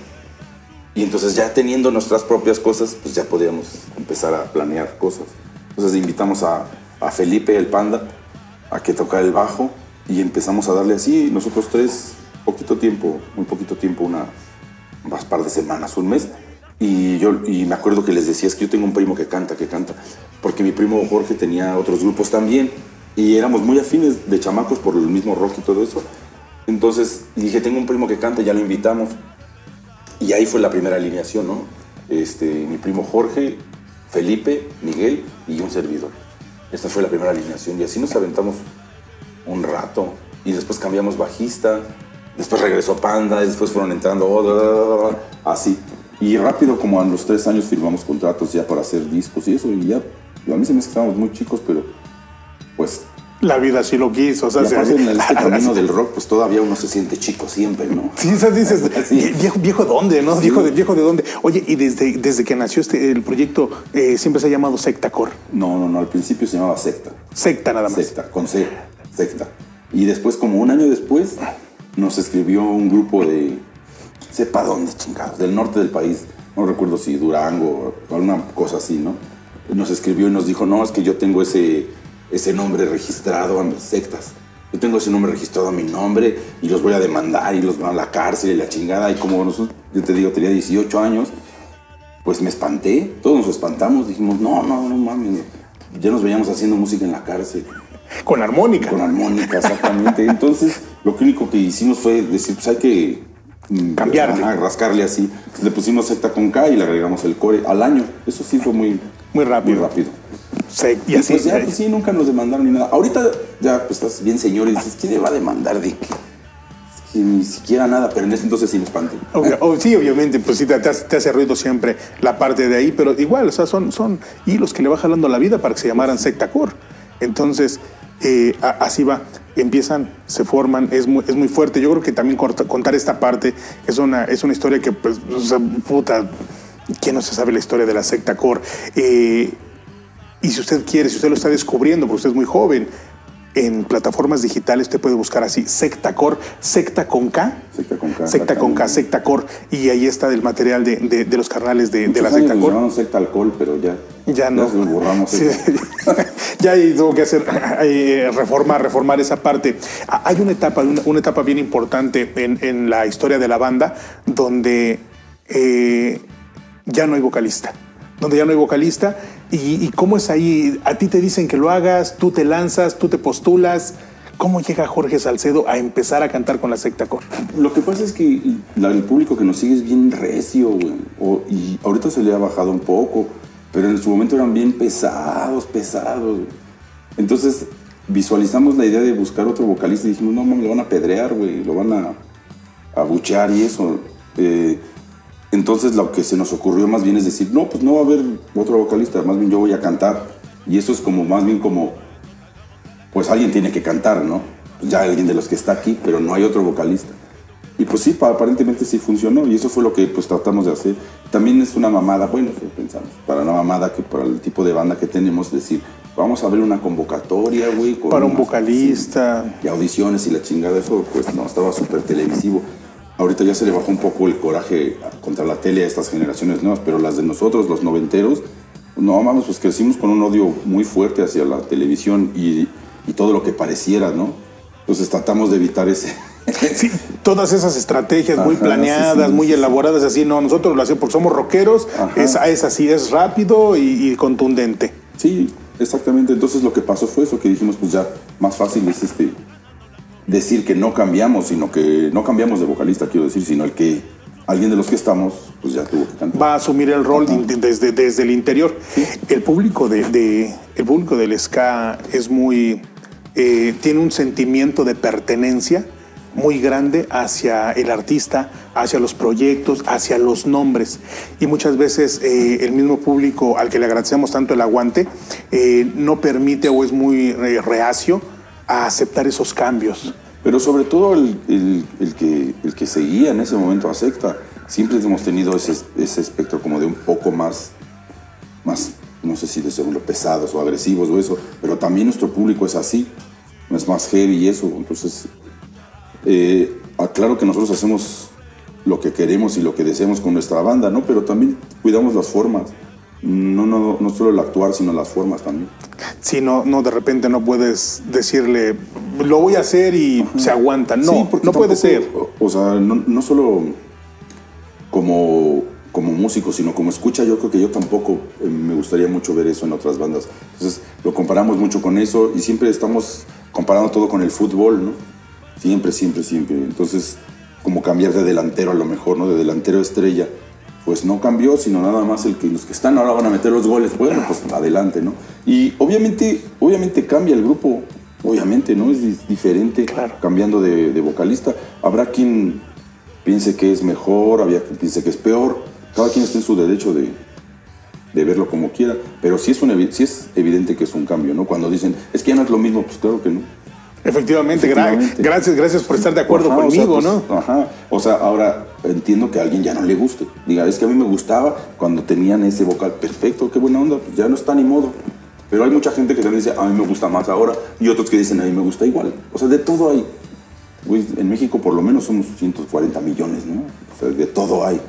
Y entonces ya teniendo nuestras propias cosas, pues ya podíamos empezar a planear cosas. Entonces invitamos a, Felipe, el panda, a que tocara el bajo y empezamos a darle así, nosotros tres, poquito tiempo, muy poquito tiempo, una, más par de semanas, un mes. Y yo y me acuerdo que les decía, es que yo tengo un primo que canta, que canta, porque mi primo Jorge tenía otros grupos también y éramos muy afines de chamacos por el mismo rock y todo eso. Entonces dije, tengo un primo que canta, ya lo invitamos. Y ahí fue la primera alineación, ¿no? Este, mi primo Jorge, Felipe, Miguel y un servidor. Esta fue la primera alineación y así nos aventamos un rato. Y después cambiamos bajista, después regresó Panda, después fueron entrando, oh, así. Y rápido, como a los tres años, firmamos contratos ya para hacer discos y eso. Y ya, a mí se me hace que estábamos muy chicos, pero pues la vida sí lo quiso. O sea, en este camino del rock, pues todavía uno se siente chico siempre, ¿no? Sí, o sea, dices, viejo, viejo, ¿dónde? ¿No? Viejo, de, viejo de dónde. Oye, y desde, desde que nació este, el proyecto, eh, siempre se ha llamado Secta Core. No, no, no, al principio se llamaba Secta. Secta nada más. Secta, con C, Secta. Y después, como un año después, nos escribió un grupo de, sepa dónde, chingados, del norte del país. No recuerdo si Durango o alguna cosa así, ¿no? Nos escribió y nos dijo, no, es que yo tengo ese ese nombre registrado a mis sectas. Yo tengo ese nombre registrado a mi nombre y los voy a demandar y los van a la cárcel y la chingada. Y como nosotros, yo te digo, tenía 18 años, pues me espanté. Todos nos espantamos. Dijimos, no, no, no mames. Ya nos veíamos haciendo música en la cárcel. Con armónica. Con armónica, exactamente. Entonces, lo único que hicimos fue decir, pues hay que cambiarle. rascarle así. le pusimos secta con K y le agregamos el core al año. Eso sí fue muy, muy rápido. Muy rápido y así. Pues ya, pues sí, nunca nos demandaron ni nada. Ahorita ya pues, estás bien señor y dices, ¿quién le va a demandar de qué? ni siquiera nada, pero en ese entonces sí me espanté. Oh, sí, obviamente, pues sí, te, hace, ruido siempre la parte de ahí, pero igual, o sea, son, son hilos que le va jalando la vida para que se llamaran sectacor. Entonces, eh, así va, empiezan, se forman, es muy, es muy fuerte. Yo creo que también contar esta parte es una, es una historia que, pues, puta, ¿quién no se sabe la historia de la secta core? Eh, y si usted quiere, si usted lo está descubriendo, porque usted es muy joven, en plataformas digitales usted puede buscar así, Sectacor, Secta con K. Secta con K. Secta con K, Sectacor. Y ahí está el material de, de, los carnales de, de la Sectacor. Nos secta alcohol, pero ya. Ya no. Ya borramos. Sí, ya ahí tuvo que hacer, eh, reformar, reformar esa parte. Ah, hay una etapa, una, etapa bien importante en, en, la historia de la banda donde eh, ya no hay vocalista. Donde ya no hay vocalista ¿Y, cómo es ahí? A ti te dicen que lo hagas, tú te lanzas, tú te postulas. ¿Cómo llega Jorge Salcedo a empezar a cantar con la secta Cor? Lo que pasa es que el público que nos sigue es bien recio, güey. y ahorita se le ha bajado un poco, pero en su momento eran bien pesados, pesados. Entonces visualizamos la idea de buscar otro vocalista y dijimos, no, me lo van a pedrear, güey, lo van a abuchear y eso. Eh, entonces lo que se nos ocurrió más bien es decir, no, pues no va a haber otro vocalista, más bien yo voy a cantar. Y eso es como más bien como, pues alguien tiene que cantar, ¿no? Pues ya alguien de los que está aquí, pero no hay otro vocalista. Y pues sí, aparentemente sí funcionó y eso fue lo que pues tratamos de hacer. También es una mamada, bueno, pensamos, para una mamada que para el tipo de banda que tenemos, decir, vamos a ver una convocatoria, güey. Para un vocalista. Y audiciones y la chingada, eso pues no, estaba súper televisivo. Ahorita ya se le bajó un poco el coraje contra la tele a estas generaciones nuevas, pero las de nosotros, los noventeros, no vamos, pues crecimos con un odio muy fuerte hacia la televisión y, todo lo que pareciera, ¿no? Entonces tratamos de evitar ese, Sí, todas esas estrategias muy planeadas, muy elaboradas, así, no, nosotros lo hacemos porque somos rockeros, es, es, así, es rápido y, y, contundente. Sí, exactamente. Entonces lo que pasó fue eso, que dijimos, pues ya, más fácil es este, decir que no cambiamos, sino que no cambiamos de vocalista, quiero decir, sino el que alguien de los que estamos, pues ya tuvo que cantar. Va a asumir el rol desde, desde el interior. El público de, el público del ska es muy eh, tiene un sentimiento de pertenencia muy grande hacia el artista, hacia los proyectos, hacia los nombres. Y muchas veces eh, el mismo público al que le agradecemos tanto el aguante eh, no permite o es muy reacio a aceptar esos cambios. Pero sobre todo el, el- que, el que seguía en ese momento a secta, siempre hemos tenido ese, ese espectro como de un poco más, más, no sé si decirlo, pesados o agresivos o eso, pero también nuestro público es así, es más heavy y eso. Entonces, eh, ah, claro que nosotros hacemos lo que queremos y lo que deseamos con nuestra banda, ¿no? Pero también cuidamos las formas. No, no, no solo el actuar, sino las formas también. Si no, no, de repente no puedes decirle, lo voy a hacer y se aguanta. No, Sí, no puede ser. O sea, no, no solo como, como músico, sino como escucha, yo creo que yo tampoco eh, me gustaría mucho ver eso en otras bandas. Entonces, lo comparamos mucho con eso y siempre estamos comparando todo con el fútbol, ¿no? Siempre, siempre, siempre. Entonces, como cambiar de delantero a lo mejor, ¿no? De delantero a estrella. Pues no cambió, sino nada más el que los que están ahora van a meter los goles. Bueno, pues adelante, ¿no? Y obviamente, obviamente cambia el grupo. Obviamente, ¿no? Es di- diferente Claro. cambiando de, de vocalista. Habrá quien piense que es mejor, había quien piense que es peor. Cada quien está en su derecho de, de verlo como quiera. Pero sí es, un sí es evidente que es un cambio, ¿no? Cuando dicen, es que ya no es lo mismo, pues claro que no. Efectivamente, gra- Efectivamente. gracias, gracias por estar de acuerdo Ajá, o sea, conmigo, pues, ¿no? Ajá. O sea, ahora entiendo que a alguien ya no le guste. Diga, es que a mí me gustaba cuando tenían ese vocal. Perfecto, qué buena onda, pues ya no está ni modo. Pero hay mucha gente que también dice, a mí me gusta más ahora. Y otros que dicen, a mí me gusta igual. O sea, de todo hay. En México por lo menos somos 140 millones, ¿no? O sea, de todo hay.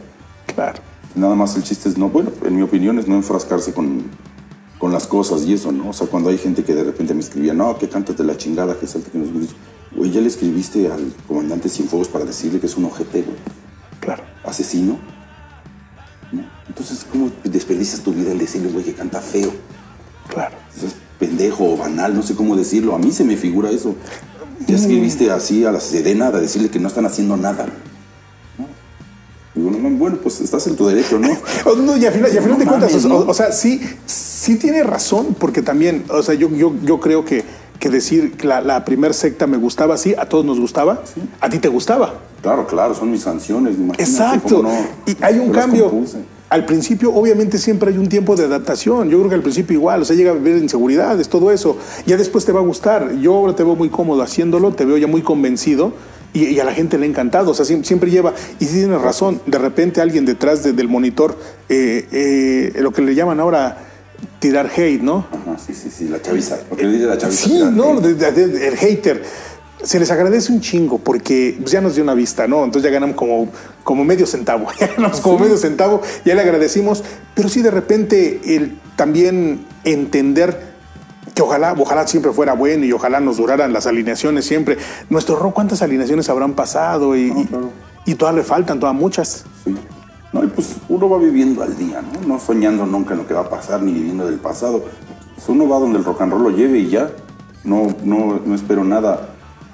Claro. Nada más el chiste es no, bueno, en mi opinión es no enfrascarse con, con las cosas y eso, ¿no? O sea, cuando hay gente que de repente me escribía, no, que cantas de la chingada, que salte, que nos grites. Güey, ya le escribiste al comandante Cienfuegos para decirle que es un ojete, güey. Claro. Asesino. ¿No? Entonces, ¿cómo desperdicias tu vida en decirle, güey, que canta feo? Claro. Eso es pendejo o banal, no sé cómo decirlo. A mí se me figura eso. Ya escribiste así a la Sedena de decirle que no están haciendo nada. Digo, no, no, bueno, pues estás en tu derecho, ¿no? Oh, No, y al final, y al final No de cuentas, mames, o, ¿no? o sea, sí, sí tiene razón, porque también, o sea, yo, yo, yo creo que, que decir que la, la primer secta me gustaba así, a todos nos gustaba, a ti te gustaba. Claro, claro, son mis canciones. imagínate, Exacto. Y hay un cambio. compuse. Al principio, obviamente, siempre hay un tiempo de adaptación. Yo creo que al principio igual, o sea, llega a vivir inseguridades, todo eso. Ya después te va a gustar. Yo ahora te veo muy cómodo haciéndolo, te veo ya muy convencido. Y, y a la gente le ha encantado, o sea, siempre, siempre lleva, y sí tienes razón, de repente alguien detrás de- del monitor, eh, eh, lo que le llaman ahora tirar hate, ¿no? Ajá, sí, sí, sí, la chaviza. Lo que le dice la chaviza. Sí, no, de- de- el hater. Se les agradece un chingo porque pues, ya nos dio una vista, ¿no? Entonces ya ganamos como, como medio centavo. Ya ganamos como medio centavo, ya le agradecimos. Pero sí, de repente, el también entender que ojalá, ojalá siempre fuera bueno y ojalá nos duraran las alineaciones siempre. Nuestro rock, ¿cuántas alineaciones habrán pasado? Y, y- claro. y todavía le faltan, todavía muchas. Sí. No, y pues uno va viviendo al día, ¿no? No soñando nunca en lo que va a pasar ni viviendo del pasado. Pues uno va donde el rock and roll lo lleve y ya. No, no, no espero nada.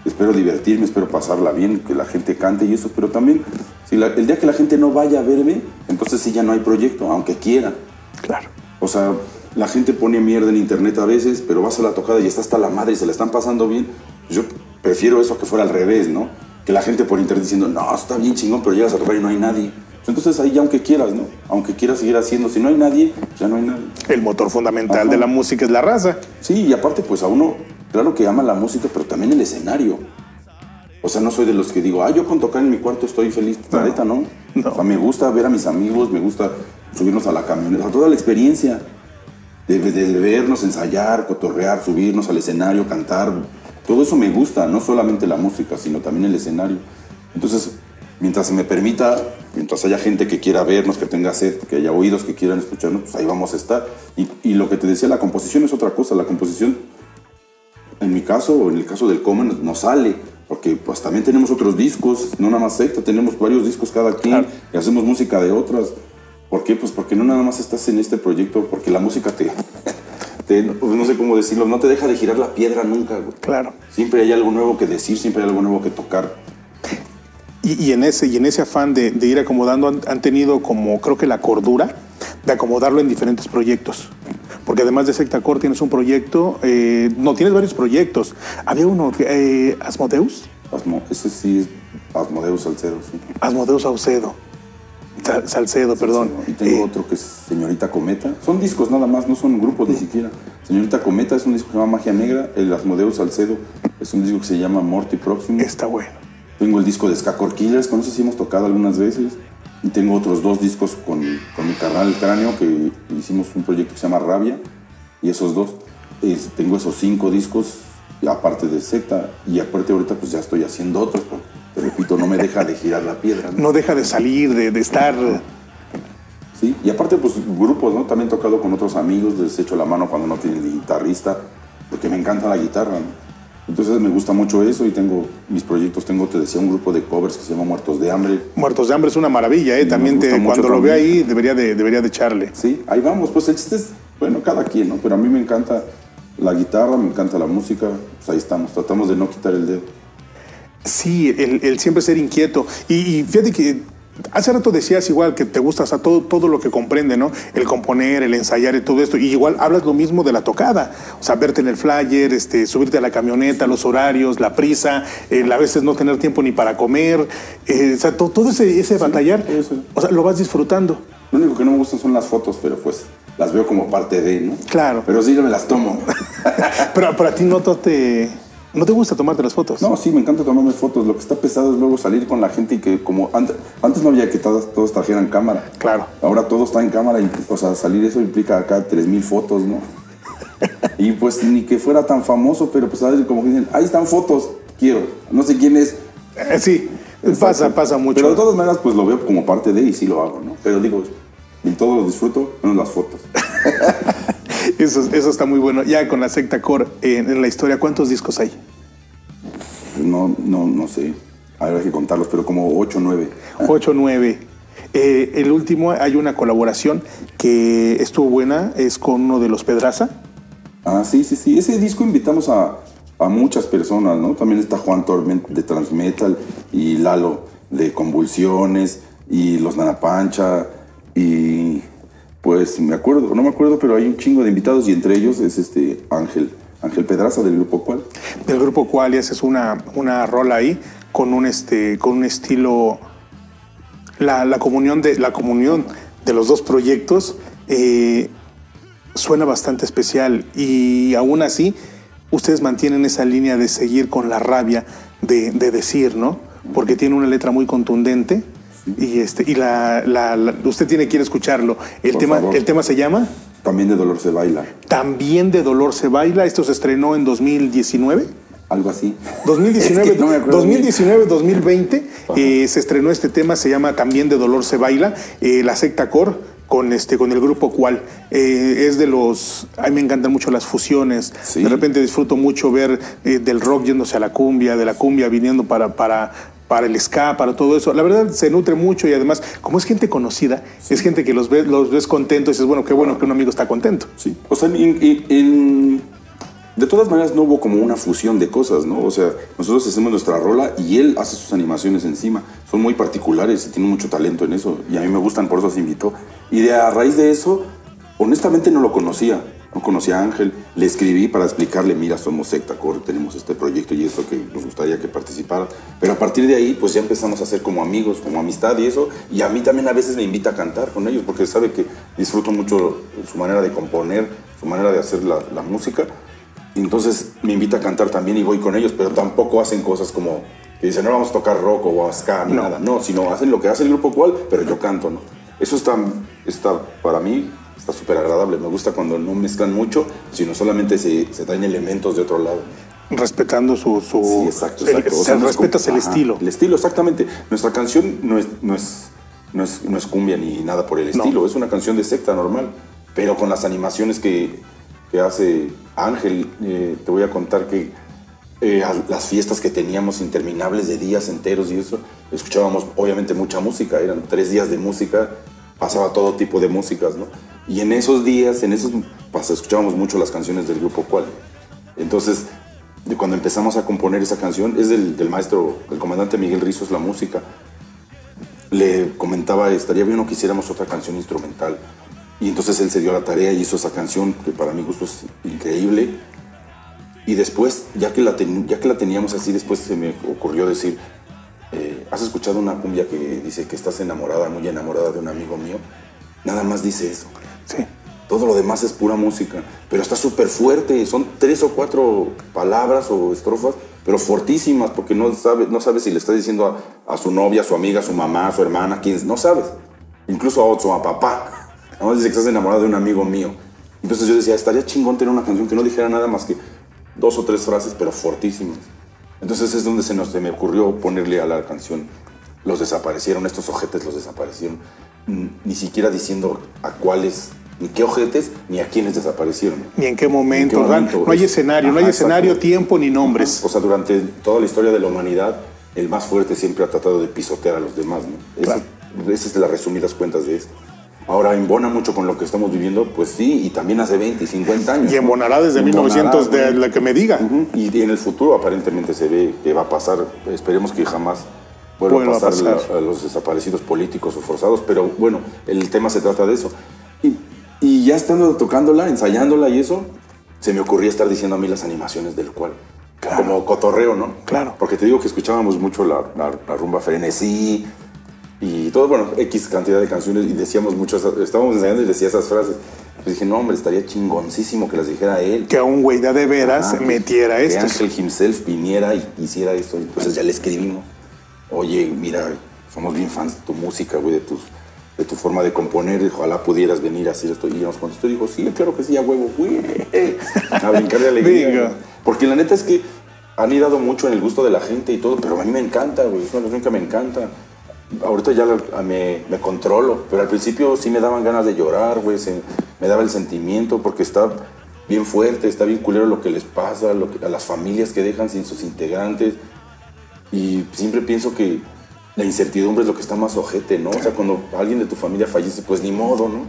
Espero divertirme, espero pasarla bien, que la gente cante y eso. Pero también, si la- el día que la gente no vaya a verme, entonces sí ya no hay proyecto, aunque quiera. Claro. O sea, la gente pone mierda en internet a veces, pero vas a la tocada y está hasta la madre y se la están pasando bien. Yo prefiero eso a que fuera al revés, ¿no? Que la gente por internet diciendo, no, está bien chingón, pero llegas a tocar y no hay nadie. Entonces ahí ya aunque quieras, ¿no? Aunque quieras seguir haciendo, si no hay nadie, ya no hay nadie. El motor fundamental Ajá. de la música es la raza. Sí, y aparte pues a uno, claro que ama la música, pero también el escenario. O sea, no soy de los que digo, ah, yo con tocar en mi cuarto estoy feliz. La neta, ¿no? No. O sea, me gusta ver a mis amigos, me gusta subirnos a la camioneta, toda la experiencia de, de vernos, ensayar, cotorrear, subirnos al escenario, cantar. Todo eso me gusta, no solamente la música, sino también el escenario. Entonces, mientras se me permita, mientras haya gente que quiera vernos, que tenga sed, que haya oídos que quieran escucharnos, pues ahí vamos a estar. Y, y lo que te decía, la composición es otra cosa. La composición en mi caso, o en el caso del Common, no sale, porque pues también tenemos otros discos, no nada más secta, tenemos varios discos cada quien Claro. y hacemos música de otras. ¿Por qué? Pues porque no nada más estás en este proyecto, porque la música te, te- no sé cómo decirlo, no te deja de girar la piedra nunca, güey. Claro. Siempre hay algo nuevo que decir, siempre hay algo nuevo que tocar. Y, y en ese, y en ese afán de, de ir acomodando, han, han tenido como, creo que la cordura de acomodarlo en diferentes proyectos. Porque además de Sectacor tienes un proyecto, eh, no, tienes varios proyectos. Había uno, eh, Asmodeus, Asmo- ese sí es Asmodeus Salcedo, sí. Asmodeus Saucedo, Sa- Salcedo, perdón. Y tengo Eh, otro que es Señorita Cometa. Son discos nada más, no son grupos ni siquiera. Señorita Cometa es un disco que se llama Magia Negra. El Asmodeus Salcedo es un disco que se llama Morty Próximo. Está bueno. Tengo el disco de Skakor Killers, con eso sí hemos tocado algunas veces. Y tengo otros dos discos con, con mi carnal El Cráneo, que hicimos un proyecto que se llama Rabia. Y esos dos. Es- tengo esos cinco discos, aparte de Secta. Y aparte ahorita pues ya estoy haciendo otros. pero, te repito, no me deja de girar la piedra. ¿no? No deja de salir, de, de estar. Sí, y aparte, pues grupos, ¿no? También he tocado con otros amigos, les echo la mano cuando no tienen guitarrista, porque me encanta la guitarra, ¿no? Entonces me gusta mucho eso y tengo mis proyectos, tengo, te decía, un grupo de covers que se llama Muertos de Hambre. Muertos de hambre es una maravilla, ¿eh? me También te- cuando lo ve también. ahí debería de, debería de echarle. Sí, ahí vamos, pues el chiste es, bueno, cada quien, ¿no? Pero a mí me encanta la guitarra, me encanta la música, pues ahí estamos, tratamos de no quitar el dedo. Sí, el, el siempre ser inquieto. Y, y fíjate que hace rato decías igual que te gusta o sea, todo, todo lo que comprende, ¿no? El componer, el ensayar y todo esto. Y igual hablas lo mismo de la tocada. O sea, verte en el flyer, este, subirte a la camioneta, los horarios, la prisa, a veces no tener tiempo ni para comer. eh, o sea, to- todo ese, ese batallar, todo o sea, lo vas disfrutando. Lo único que no me gustan son las fotos, pero pues las veo como parte de, ¿no? Claro. Pero sí, yo me las tomo. Pero, pero a ti no te, no te gusta tomarte las fotos. No, sí, me encanta tomarme fotos. Lo que está pesado es luego salir con la gente y que como antes, antes no había que todos, todos trajeran cámara. Claro. Ahora todo está en cámara y, o sea, salir eso implica acá 3000 fotos, ¿no? y pues ni que fuera tan famoso, pero pues sabes como que dicen, ahí están fotos, quiero. No sé quién es. Eh, sí, pasa, pasa mucho. Pero de todas maneras pues lo veo como parte de y sí lo hago, ¿no? Pero digo, en todo lo disfruto, menos las fotos. Eso, eso está muy bueno. Ya con la secta core eh, en la historia, ¿cuántos discos hay? No, no, no sé. Habrá que contarlos, pero como 8 o 9. 8, 9. Eh, el último hay una colaboración que estuvo buena, es con uno de los Pedraza. Ah, sí, sí, sí. Ese disco invitamos a, a muchas personas, ¿no? También está Juan Torment de Transmetal y Lalo de Convulsiones y los Nanapancha y pues me acuerdo, no me acuerdo, pero hay un chingo de invitados y entre ellos es este Ángel, Ángel Pedraza del grupo Cual. del grupo Qualias es una, una rola ahí con un este con un estilo la, la comunión de la comunión de los dos proyectos eh, suena bastante especial y aún así ustedes mantienen esa línea de seguir con la rabia de decir no porque tiene una letra muy contundente y este y la, la- la- usted tiene que ir a escucharlo el Por tema favor. el tema se llama También de Dolor se baila, también de dolor se baila esto se estrenó en 2019 algo así. 2019, Es que no me acuerdo bien. 2019 2020 eh, se estrenó este tema, se llama También de Dolor se baila, eh, la secta core con este con el grupo Cual. Eh, es de los a mí me encantan mucho las fusiones. Sí. De repente disfruto mucho ver eh, del rock yéndose a la cumbia, de la cumbia viniendo para para para el ska, para todo eso. La verdad se nutre mucho y además, como es gente conocida, es gente que los ves, los ves contentos y dices, bueno, qué bueno que un amigo está contento. Sí. O sea, en- en- en- de todas maneras no hubo como una fusión de cosas, ¿no? O sea, nosotros hacemos nuestra rola y él hace sus animaciones encima. Son muy particulares y tiene mucho talento en eso. Y a mí me gustan, por eso se invitó. Y de a raíz de eso, honestamente no lo conocía. No conocía a Ángel. Le escribí para explicarle, mira, somos secta core, tenemos este proyecto y eso que nos gustaría que participara. Pero a partir de ahí, pues ya empezamos a ser como amigos, como amistad y eso. Y a mí también a veces me invita a cantar con ellos porque sabe que disfruto mucho su manera de componer, su manera de hacer la, la música. Entonces me invita a cantar también y voy con ellos, pero tampoco hacen cosas como que dicen, no vamos a tocar rock o ska ni nada. No, sino hacen lo que hace el grupo cual, pero yo canto, ¿no? Eso está, está para mí, está súper agradable. Me gusta cuando no mezclan mucho, sino solamente se, se traen elementos de otro lado. Respetando su, su Sí, exacto, el- exacto. O se sea, es respetas como- el ajá, estilo. El estilo, exactamente. Nuestra canción no es, no es, no es, no es cumbia ni nada por el No. estilo. Es una canción de secta normal, pero con las animaciones que, que hace Ángel. eh, te voy a contar que eh, a las fiestas que teníamos interminables de días enteros y eso, escuchábamos obviamente mucha música. Eran tres días de música, pasaba todo tipo de músicas, ¿no? Y en esos días, en esos, pues, escuchábamos mucho las canciones del grupo Cual. Entonces, cuando empezamos a componer esa canción, es del, maestro, el comandante Miguel Rizos, la música. Le comentaba, estaría bien que hiciéramos otra canción instrumental. Y entonces él se dio la tarea y hizo esa canción, que para mi gusto es increíble. Y después, ya que la teníamos así, después se me ocurrió decir, eh, ¿has escuchado una cumbia que dice que estás enamorada, muy enamorada de un amigo mío? Nada más dice eso. Sí. Todo lo demás es pura música, pero está súper fuerte. Son tres o cuatro palabras o estrofas, pero fortísimas, porque no sabes no sabe si le está diciendo a, su novia, a su amiga, a su mamá, a su hermana, quién, no sabes. Incluso a otro, a papá. Nada dice que estás enamorado de un amigo mío. Entonces yo decía, estaría chingón tener una canción que no dijera nada más que dos o tres frases, pero fortísimas. Entonces es donde se, nos, se me ocurrió ponerle a la canción, los desaparecieron, estos ojetes los desaparecieron, ni siquiera diciendo a cuáles ni qué ojetes, ni a quiénes desaparecieron. Ni en qué momento. No hay escenario, no hay escenario, tiempo ni nombres. O sea, durante toda la historia de la humanidad, el más fuerte siempre ha tratado de pisotear a los demás. ¿no? Esa, es las resumidas cuentas de esto. Ahora, embona mucho con lo que estamos viviendo, pues sí, y también hace 20 y 50 años. Y embonará desde 1900, de la que me diga. Y en el futuro aparentemente se ve que va a pasar, esperemos que jamás vuelva a pasar, a los desaparecidos políticos o forzados, pero bueno, el tema se trata de eso. Y ya estando tocándola, ensayándola y eso, se me ocurría estar diciendo a mí las animaciones del cual. Como cotorreo, ¿no? Claro. Porque te digo que escuchábamos mucho la, la, rumba frenesí y todo, bueno, X cantidad de canciones y decíamos muchas, estábamos ensayando y decía esas frases. Pues dije, no, hombre, estaría chingoncísimo que las dijera él. Que a un güey de veras metiera esto. Que Ángel himself viniera y hiciera esto. Entonces ya le escribimos. Oye, mira, somos bien fans de tu música, güey, de tus de tu forma de componer, ojalá pudieras venir a hacer esto. Y nos contestó y dijo, sí, claro que sí, a huevo, güey. A brincar de alegría. Porque la neta es que han dado mucho en el gusto de la gente y todo, pero a mí me encanta, güey, es una canción que me encanta. Ahorita ya me, me, controlo, pero al principio sí me daban ganas de llorar, güey, me daba el sentimiento porque está bien fuerte, está bien culero lo que les pasa, lo a las familias que dejan sin sus integrantes. Y siempre pienso que la incertidumbre es lo que está más ojete, ¿no? O sea, cuando alguien de tu familia fallece, pues ni modo, ¿no?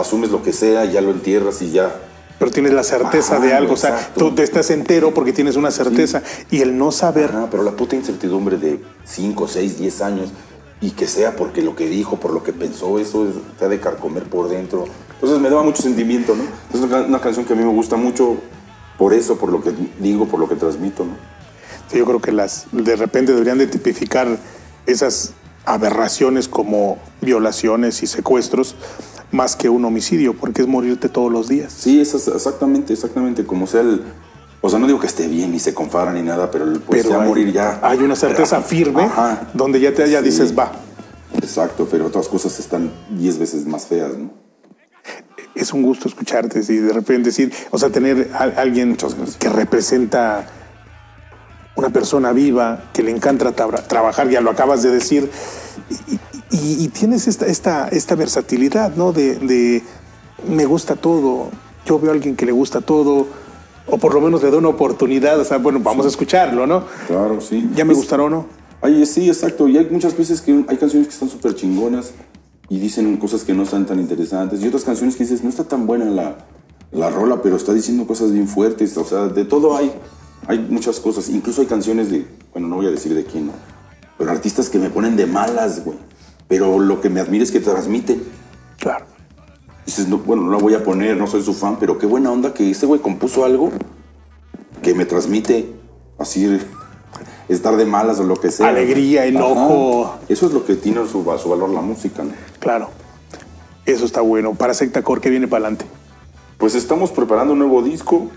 Asumes lo que sea, ya lo entierras y ya. Pero tienes la certeza de algo, o sea, tú te estás entero porque tienes una certeza y el no saber. Ah, pero la puta incertidumbre de 5, 6, 10 años y que sea porque lo que dijo, por lo que pensó, eso te ha de carcomer por dentro. Entonces me daba mucho sentimiento, ¿no? Es una, una canción que a mí me gusta mucho por eso, por lo que digo, por lo que transmito, ¿no? Sí, yo creo que las de repente deberían de tipificar esas aberraciones como violaciones y secuestros más que un homicidio, porque es morirte todos los días. Sí, es exactamente, exactamente, como sea el... O sea, no digo que esté bien ni se confara ni nada, pero, pues pero morir ya... Hay una certeza firme donde ya te ya dices, va. Exacto, pero otras cosas están diez veces más feas, ¿no? Es un gusto escucharte y de repente decir, o sea, tener a alguien que representa una persona viva que le encanta trabajar, ya lo acabas de decir, y, tienes esta, esta, esta, versatilidad, ¿no? De, me gusta todo, yo veo a alguien que le gusta todo, o por lo menos le doy una oportunidad, o sea, bueno, vamos a escucharlo, ¿no? Claro, sí. ¿Ya me gustará o no? Ay, sí, exacto, y hay muchas veces que hay canciones que están súper chingonas y dicen cosas que no están tan interesantes, y otras canciones que dices, no está tan buena la, la rola, pero está diciendo cosas bien fuertes, o sea, de todo hay. Hay muchas cosas, incluso hay canciones de, bueno, no voy a decir de quién, pero artistas que me ponen de malas, güey. Pero lo que me admira es que transmite. Claro. Dices, no, bueno, no la voy a poner, no soy su fan, pero qué buena onda que ese güey compuso algo que me transmite así estar de malas o lo que sea. Alegría, enojo. Eso es lo que tiene su, su valor la música, ¿no? Claro. Eso está bueno. Para Sectacor, ¿qué viene para adelante? Pues estamos preparando un nuevo disco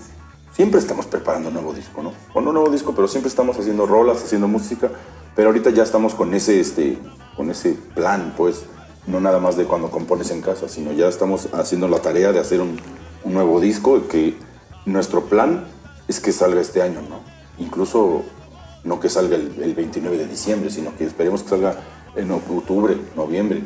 siempre estamos preparando un nuevo disco, ¿no? O no un nuevo disco, pero siempre estamos haciendo rolas, haciendo música, pero ahorita ya estamos con ese, este, con ese plan, pues, no nada más de cuando compones en casa, sino ya estamos haciendo la tarea de hacer un, nuevo disco, que nuestro plan es que salga este año, ¿no? Incluso no que salga el, 29 de diciembre, sino que esperemos que salga en octubre, noviembre.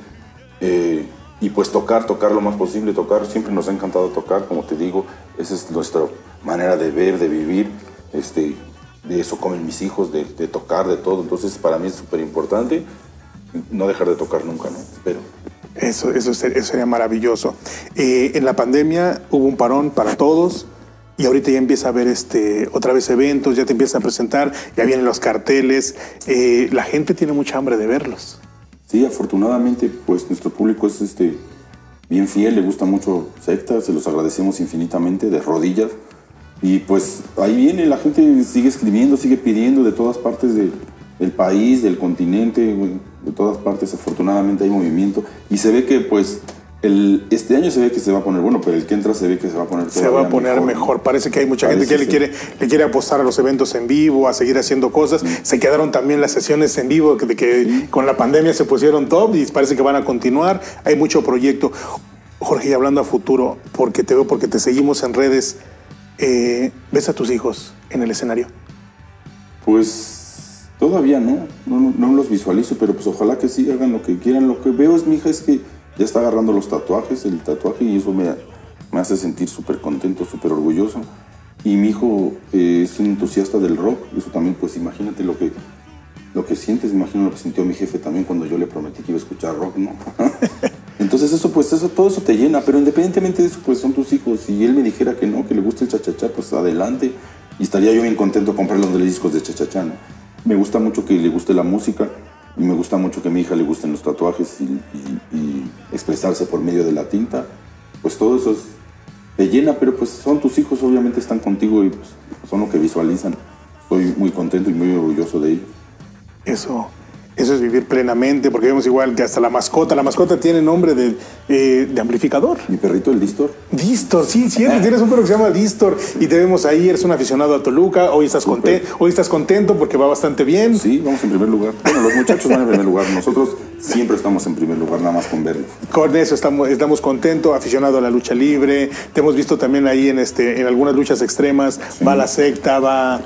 Eh, y pues tocar, tocar lo más posible, tocar, siempre nos ha encantado tocar, como te digo, ese es nuestro manera de ver, de vivir, este, de eso comen mis hijos, de, tocar, de todo. Entonces para mí es súper importante no dejar de tocar nunca, ¿no? Espero. Eso, eso, sería maravilloso. Eh, en la pandemia hubo un parón para todos y ahorita ya empieza a haber este, otra vez eventos, ya te empiezan a presentar, ya vienen los carteles. Eh, la gente tiene mucha hambre de verlos. Sí, afortunadamente, pues nuestro público es este, bien fiel, le gusta mucho secta, se los agradecemos infinitamente, de rodillas. Y pues ahí viene, la gente sigue escribiendo, sigue pidiendo de todas partes del país, del continente, de todas partes afortunadamente hay movimiento. Y se ve que pues El, este año se ve que se va a poner bueno, pero el que entra se ve que se va a poner Se va a poner mejor. Parece que hay mucha gente que le quiere, le quiere apostar a los eventos en vivo, a seguir haciendo cosas. Se quedaron también las sesiones en vivo, de que con la pandemia se pusieron top y parece que van a continuar. Hay mucho proyecto. Jorge, y hablando a futuro, porque te veo, porque te seguimos en redes, eh, ¿ves a tus hijos en el escenario? Pues todavía no, no, no, los visualizo, pero pues ojalá que sí hagan lo que quieran. Lo que veo es mi hija es que ya está agarrando los tatuajes, el tatuaje, y eso me, me hace sentir súper contento, súper orgulloso. Y mi hijo eh, es un entusiasta del rock, eso también, pues imagínate lo que, lo que sientes, imagino lo que sintió mi jefe también cuando yo le prometí que iba a escuchar rock, ¿no? Entonces eso, pues eso, todo eso te llena, pero independientemente de eso, pues son tus hijos. Si él me dijera que no, que le gusta el chachachá, pues adelante. Y estaría yo bien contento comprarle los discos de chachachá, ¿no? Me gusta mucho que le guste la música y me gusta mucho que a mi hija le gusten los tatuajes y, expresarse por medio de la tinta. Pues todo eso es- te llena, pero pues son tus hijos, obviamente están contigo y pues, son lo que visualizan. Estoy muy contento y muy orgulloso de ellos. Eso, eso es vivir plenamente, porque vemos igual que hasta la mascota, la mascota tiene nombre de, eh, de amplificador. Mi perrito, el Distor, Distor, sí, cierto, tienes un perro que se llama Distor y te vemos ahí, eres un aficionado a Toluca, hoy estás, Súper. conte- hoy estás contento porque va bastante bien. Sí, vamos en primer lugar. Bueno, los muchachos van en primer lugar. Nosotros siempre estamos en primer lugar, nada más con verlos. Con eso estamos, estamos contentos, aficionado a la lucha libre, te hemos visto también ahí en, este, en algunas luchas extremas, va la secta, va...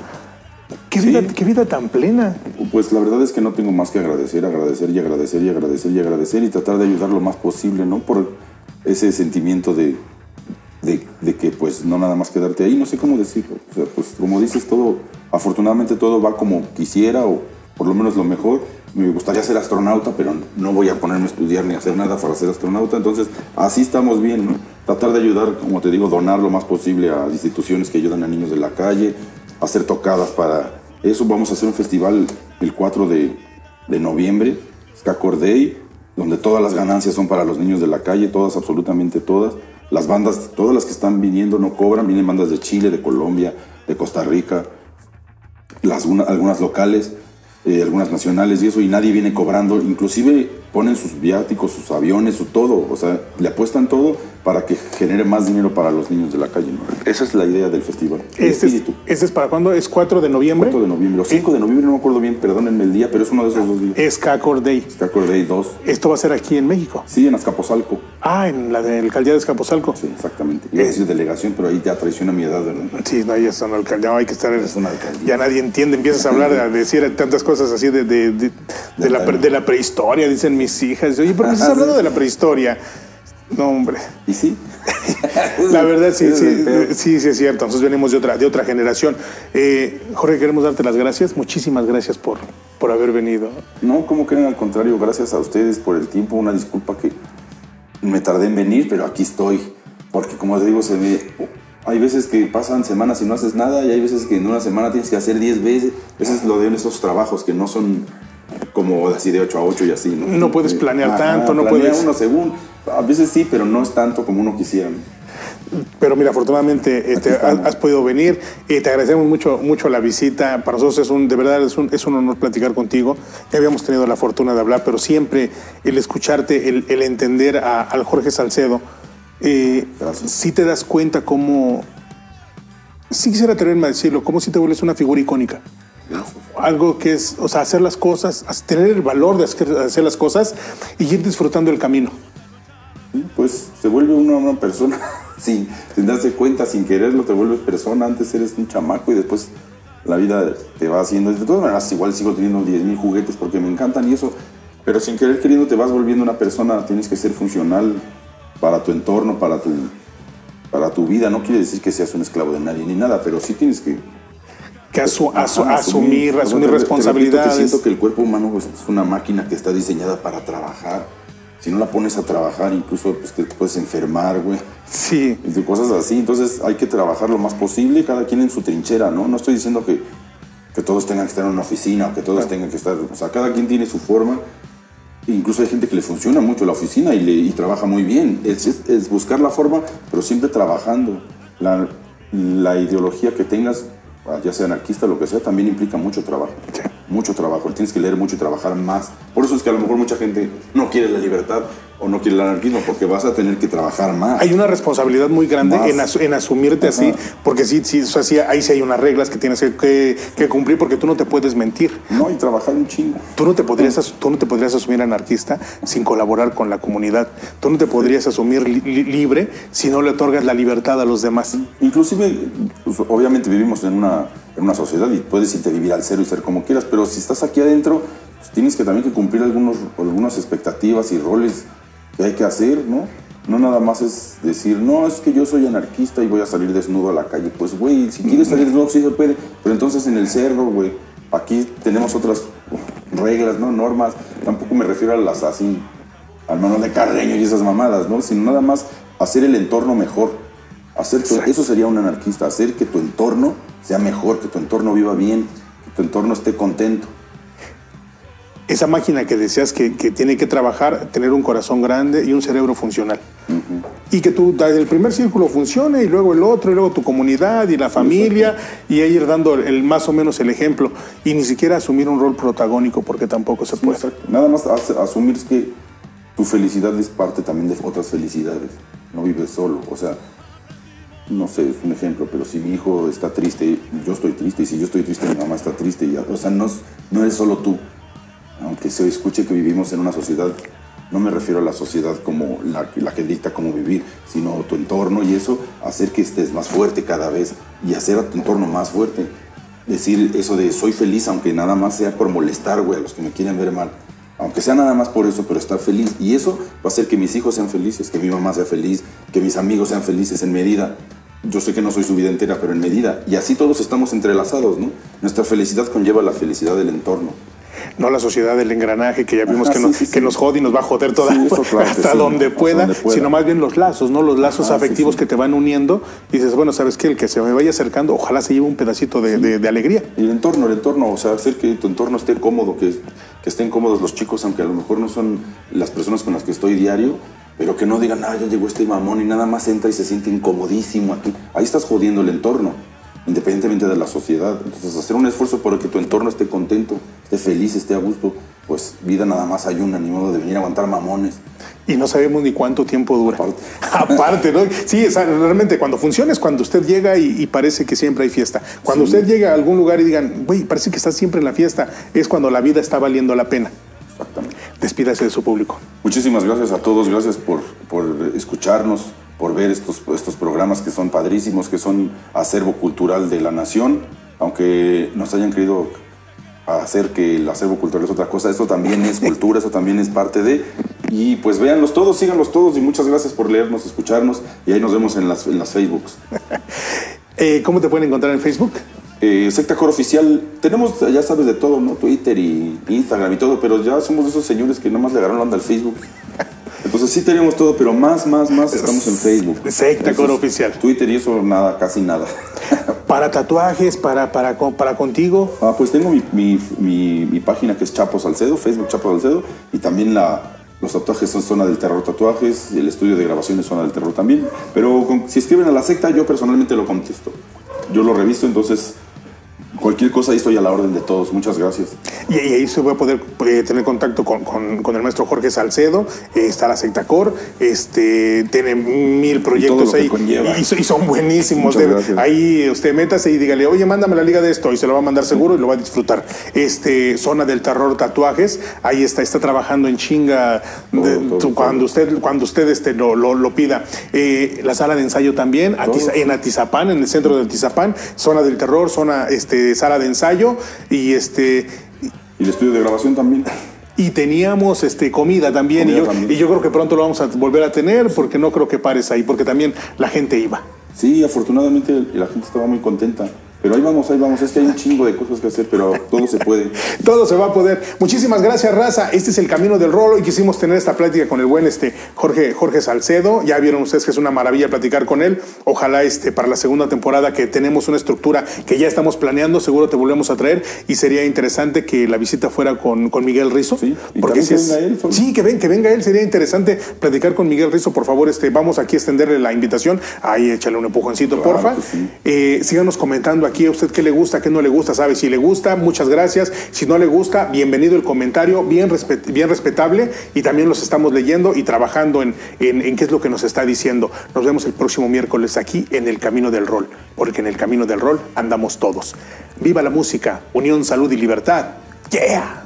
¿Qué, Sí. vida, qué vida tan plena. Pues la verdad es que no tengo más que agradecer, agradecer y agradecer y agradecer y agradecer y tratar de ayudar lo más posible, ¿no? Por ese sentimiento de, de, de que pues no nada más quedarte ahí, no sé cómo decirlo. O sea, pues como dices, todo, afortunadamente todo va como quisiera o por lo menos lo mejor. Me gustaría ser astronauta, pero no voy a ponerme a estudiar ni a hacer nada para ser astronauta. Entonces, así estamos bien, ¿no? Tratar de ayudar, como te digo, donar lo más posible a instituciones que ayudan a niños de la calle, hacer tocadas para eso. Vamos a hacer un festival el 4 de, de noviembre, Skakor Day, donde todas las ganancias son para los niños de la calle, todas, absolutamente todas. Las bandas, todas las que están viniendo no cobran, vienen bandas de Chile, de Colombia, de Costa Rica, algunas locales, eh, algunas nacionales y eso, y nadie viene cobrando, inclusive ponen sus viáticos, sus aviones, su todo, o sea, le apuestan todo para que genere más dinero para los niños de la calle. ¿no? Esa es la idea del festival. Este es, espíritu. este es para cuándo? ¿Es 4 de noviembre? 4 de noviembre, o 5 de noviembre, no me acuerdo bien, perdónenme el día, pero es uno de esos dos días. Es Cacor Day. Skakor Day 2. Esto va a ser aquí en México. Sí, en Azcapotzalco. Ah, en la de alcaldía de Escaposalco. Sí, exactamente. Iba a decir delegación, pero ahí ya traiciona mi edad, ¿verdad? Sí, no, ya son alcaldía, hay que estar. Es una alcaldía. Ya nadie entiende, empiezas a hablar, a decir tantas cosas así de, de, de- de la, la prehistoria, dicen mis hijas. Oye, ¿por qué estás hablando de la prehistoria? No, hombre. ¿Y sí? La verdad, sí, sí, sí, sí, es cierto. Nosotros venimos de otra, de otra generación. Eh, Jorge, queremos darte las gracias. Muchísimas gracias por, por haber venido. No, como creen, al contrario, gracias a ustedes por el tiempo. Una disculpa que me tardé en venir, pero aquí estoy. Porque como te digo, se ve, hay veces que pasan semanas y no haces nada, y hay veces que en una semana tienes que hacer 10 veces. Eso es lo de esos trabajos que no son como así de 8 a 8 y así. No, No puedes Eh, planear tanto, no planea puedes- uno según. A veces sí, pero no es tanto como uno quisiera. Pero mira, afortunadamente este, has, has podido venir. Eh, te agradecemos mucho, mucho la visita. Para nosotros es un, de verdad es un, es un honor platicar contigo. Ya habíamos tenido la fortuna de hablar, pero siempre el escucharte, el, el entender a- al Jorge Salcedo, eh, sí te das cuenta cómo, sí quisiera atreverme a decirlo, cómo si te vuelves una figura icónica. Algo que es, o sea, hacer las cosas, tener el valor de hacer las cosas y ir disfrutando el camino. Pues se vuelve uno una persona sin, sin darse cuenta, sin quererlo, te vuelves persona. Antes eres un chamaco y después la vida te va haciendo. De todas maneras, igual sigo teniendo 10 mil juguetes porque me encantan y eso. Pero sin querer queriendo te vas volviendo una persona. Tienes que ser funcional para tu entorno, para tu, para tu vida. No quiere decir que seas un esclavo de nadie ni nada, pero sí tienes que Que asu- asu- Ajá, asumir, Te- te asumir que responsabilidades. siento que el cuerpo humano es una máquina que está diseñada para trabajar. Si no la pones a trabajar, incluso pues, te puedes enfermar, güey. Sí, y cosas así. Entonces hay que trabajar lo más posible, cada quien en su trinchera, ¿no? No estoy diciendo que, que todos tengan que estar en una oficina o que todos tengan que estar. O sea, cada quien tiene su forma. Incluso hay gente que le funciona mucho la oficina y, le, y trabaja muy bien. Es, es- es buscar la forma, pero siempre trabajando. La, la ideología que tengas, ya sea anarquista o lo que sea, también implica mucho trabajo. sí. mucho trabajo, tienes que leer mucho y trabajar más. Por eso es que a lo mejor mucha gente no quiere la libertad o no quiere el anarquismo, porque vas a tener que trabajar más. Hay una responsabilidad muy grande en, en, asumirte así, porque sí, sí, o sea, ahí sí hay unas reglas que tienes que, que, cumplir porque tú no te puedes mentir. No, y trabajar un chingo. Tú no, te podrías, tú no te podrías asumir anarquista sin colaborar con la comunidad. Tú no te podrías asumir libre si no le otorgas la libertad a los demás. Inclusive, pues, obviamente vivimos en una, en una sociedad y puedes irte a vivir al cero y ser como quieras, pero si estás aquí adentro, pues tienes que también que cumplir algunos, algunas expectativas y roles que hay que hacer, ¿no? No nada más es decir, no, es que yo soy anarquista y voy a salir desnudo a la calle. Pues, güey, si quieres salir desnudo, sí se puede. Pero entonces en el cerro, güey, aquí tenemos otras reglas, ¿no? Normas. Tampoco me refiero a las así, al manual de Carreño y esas mamadas, ¿no? Sino nada más hacer el entorno mejor. Hacer eso sería un anarquista, hacer que tu entorno sea mejor, que tu entorno viva bien, que tu entorno esté contento esa máquina que decías que, tiene que trabajar, tener un corazón grande y un cerebro funcional. Y que tú, el primer círculo funcione y luego el otro, y luego tu comunidad y la familia, y ahí ir dando el, más o menos el ejemplo. Y ni siquiera asumir un rol protagónico, porque tampoco se puede. Nada más asumir que tu felicidad es parte también de otras felicidades. No vives solo. O sea, no sé, es un ejemplo, pero si mi hijo está triste, yo estoy triste, y si yo estoy triste, mi mamá está triste. Y, o sea, no, no eres solo tú aunque se escuche que vivimos en una sociedad, no me refiero a la sociedad como la, la, que dicta cómo vivir, sino tu entorno y eso, hacer que estés más fuerte cada vez y hacer a tu entorno más fuerte. Decir eso de soy feliz, aunque nada más sea por molestar, güey, a los que me quieren ver mal. Aunque sea nada más por eso, pero estar feliz. Y eso va a hacer que mis hijos sean felices, que mi mamá sea feliz, que mis amigos sean felices en medida. Yo sé que no soy su vida entera, pero en medida. Y así todos estamos entrelazados, ¿no? Nuestra felicidad conlleva la felicidad del entorno no la sociedad del engranaje que ya vimos que, nos, que nos jode y nos va a joder toda, hasta, donde pueda, sino más bien los lazos, ¿no? Los lazos afectivos que te van uniendo. Dices, bueno, ¿sabes qué? El que se me vaya acercando, ojalá se lleve un pedacito de, alegría. Y el entorno, el entorno, o sea, hacer que tu entorno esté cómodo, que, que estén cómodos los chicos, aunque a lo mejor no son las personas con las que estoy diario, pero que no digan, ah, ya llegó este mamón y nada más entra y se siente incomodísimo aquí. Ahí estás jodiendo el entorno independientemente de la sociedad. Entonces, hacer un esfuerzo por que tu entorno esté contento, esté feliz, esté a gusto, pues vida nada más hay una, ni modo de venir a aguantar mamones. Y no sabemos ni cuánto tiempo dura. Aparte, ¿no? Sí, realmente cuando funciona es cuando usted llega y, parece que siempre hay fiesta. Cuando usted llega a algún lugar y digan, güey, parece que está siempre en la fiesta, es cuando la vida está valiendo la pena. Exactamente. Despídase de su público. Muchísimas gracias a todos, gracias por, por escucharnos por ver estos, estos programas que son padrísimos, que son acervo cultural de la nación, aunque nos hayan querido hacer que el acervo cultural es otra cosa, esto también es cultura, eso también es parte de... Y pues véanlos todos, síganlos todos y muchas gracias por leernos, escucharnos y ahí nos vemos en las, en las Facebooks. Eh, ¿Cómo te pueden encontrar en Facebook? Eh, Secta Core Oficial, tenemos, ya sabes, de todo, ¿no? Twitter y Instagram y todo, pero ya somos esos señores que nomás le agarraron la onda al Facebook. Entonces sí tenemos todo, pero más, más, más estamos en Facebook. Secta Core Oficial. Twitter y eso nada, casi nada. ¿Para tatuajes? ¿Para, para, para contigo? Ah, pues tengo mi, mi, mi, página que es Chapo Salcedo, Facebook Chapo Salcedo, y también la, los tatuajes son Zona del Terror Tatuajes, y el estudio de grabación es Zona del Terror también. Pero si escriben a la secta, yo personalmente lo contesto. Yo lo revisto, entonces Cualquier cosa ahí estoy a la orden de todos. Muchas gracias. Y, ahí se va a poder tener contacto con, con, el maestro Jorge Salcedo. Eh, está la Sectacor. Este, tiene mil proyectos ahí. Y, y, son buenísimos. ahí usted métase y dígale, oye, mándame la liga de esto. Y se lo va a mandar seguro y lo va a disfrutar. Este, Zona del Terror Tatuajes. Ahí está, está trabajando en chinga cuando usted, cuando usted este, lo, lo, pida. Eh, la sala de ensayo también, en Atizapán, en el centro de Atizapán. Zona del Terror, zona este, sala de ensayo y este... Y el estudio de grabación también. Y teníamos este, comida, también, y, yo, y yo creo que pronto lo vamos a volver a tener porque no creo que pares ahí, porque también la gente iba. Sí, afortunadamente la gente estaba muy contenta. Pero ahí vamos, ahí vamos. Es que hay un chingo de cosas que hacer, pero todo se puede. todo se va a poder. Muchísimas gracias, Raza. Este es el camino del rolo y quisimos tener esta plática con el buen este, Jorge, Jorge Salcedo. Ya vieron ustedes que es una maravilla platicar con él. Ojalá este, para la segunda temporada que tenemos una estructura que ya estamos planeando, seguro te volvemos a traer y sería interesante que la visita fuera con, con Miguel Rizo. Sí, porque que venga él. Sí, que, ven, que venga él. Sería interesante platicar con Miguel Rizo. Por favor, este, vamos aquí a extenderle la invitación. Ahí échale un empujoncito, porfa. Eh, síganos comentando aquí a usted qué le gusta, qué no le gusta, sabe, si le gusta, muchas gracias, si no le gusta, bienvenido el comentario, bien, respetable y también los estamos leyendo y trabajando en, en qué es lo que nos está diciendo. Nos vemos el próximo miércoles aquí en el Camino del Rol, porque en el Camino del Rol andamos todos. Viva la música, unión, salud y libertad. Yeah.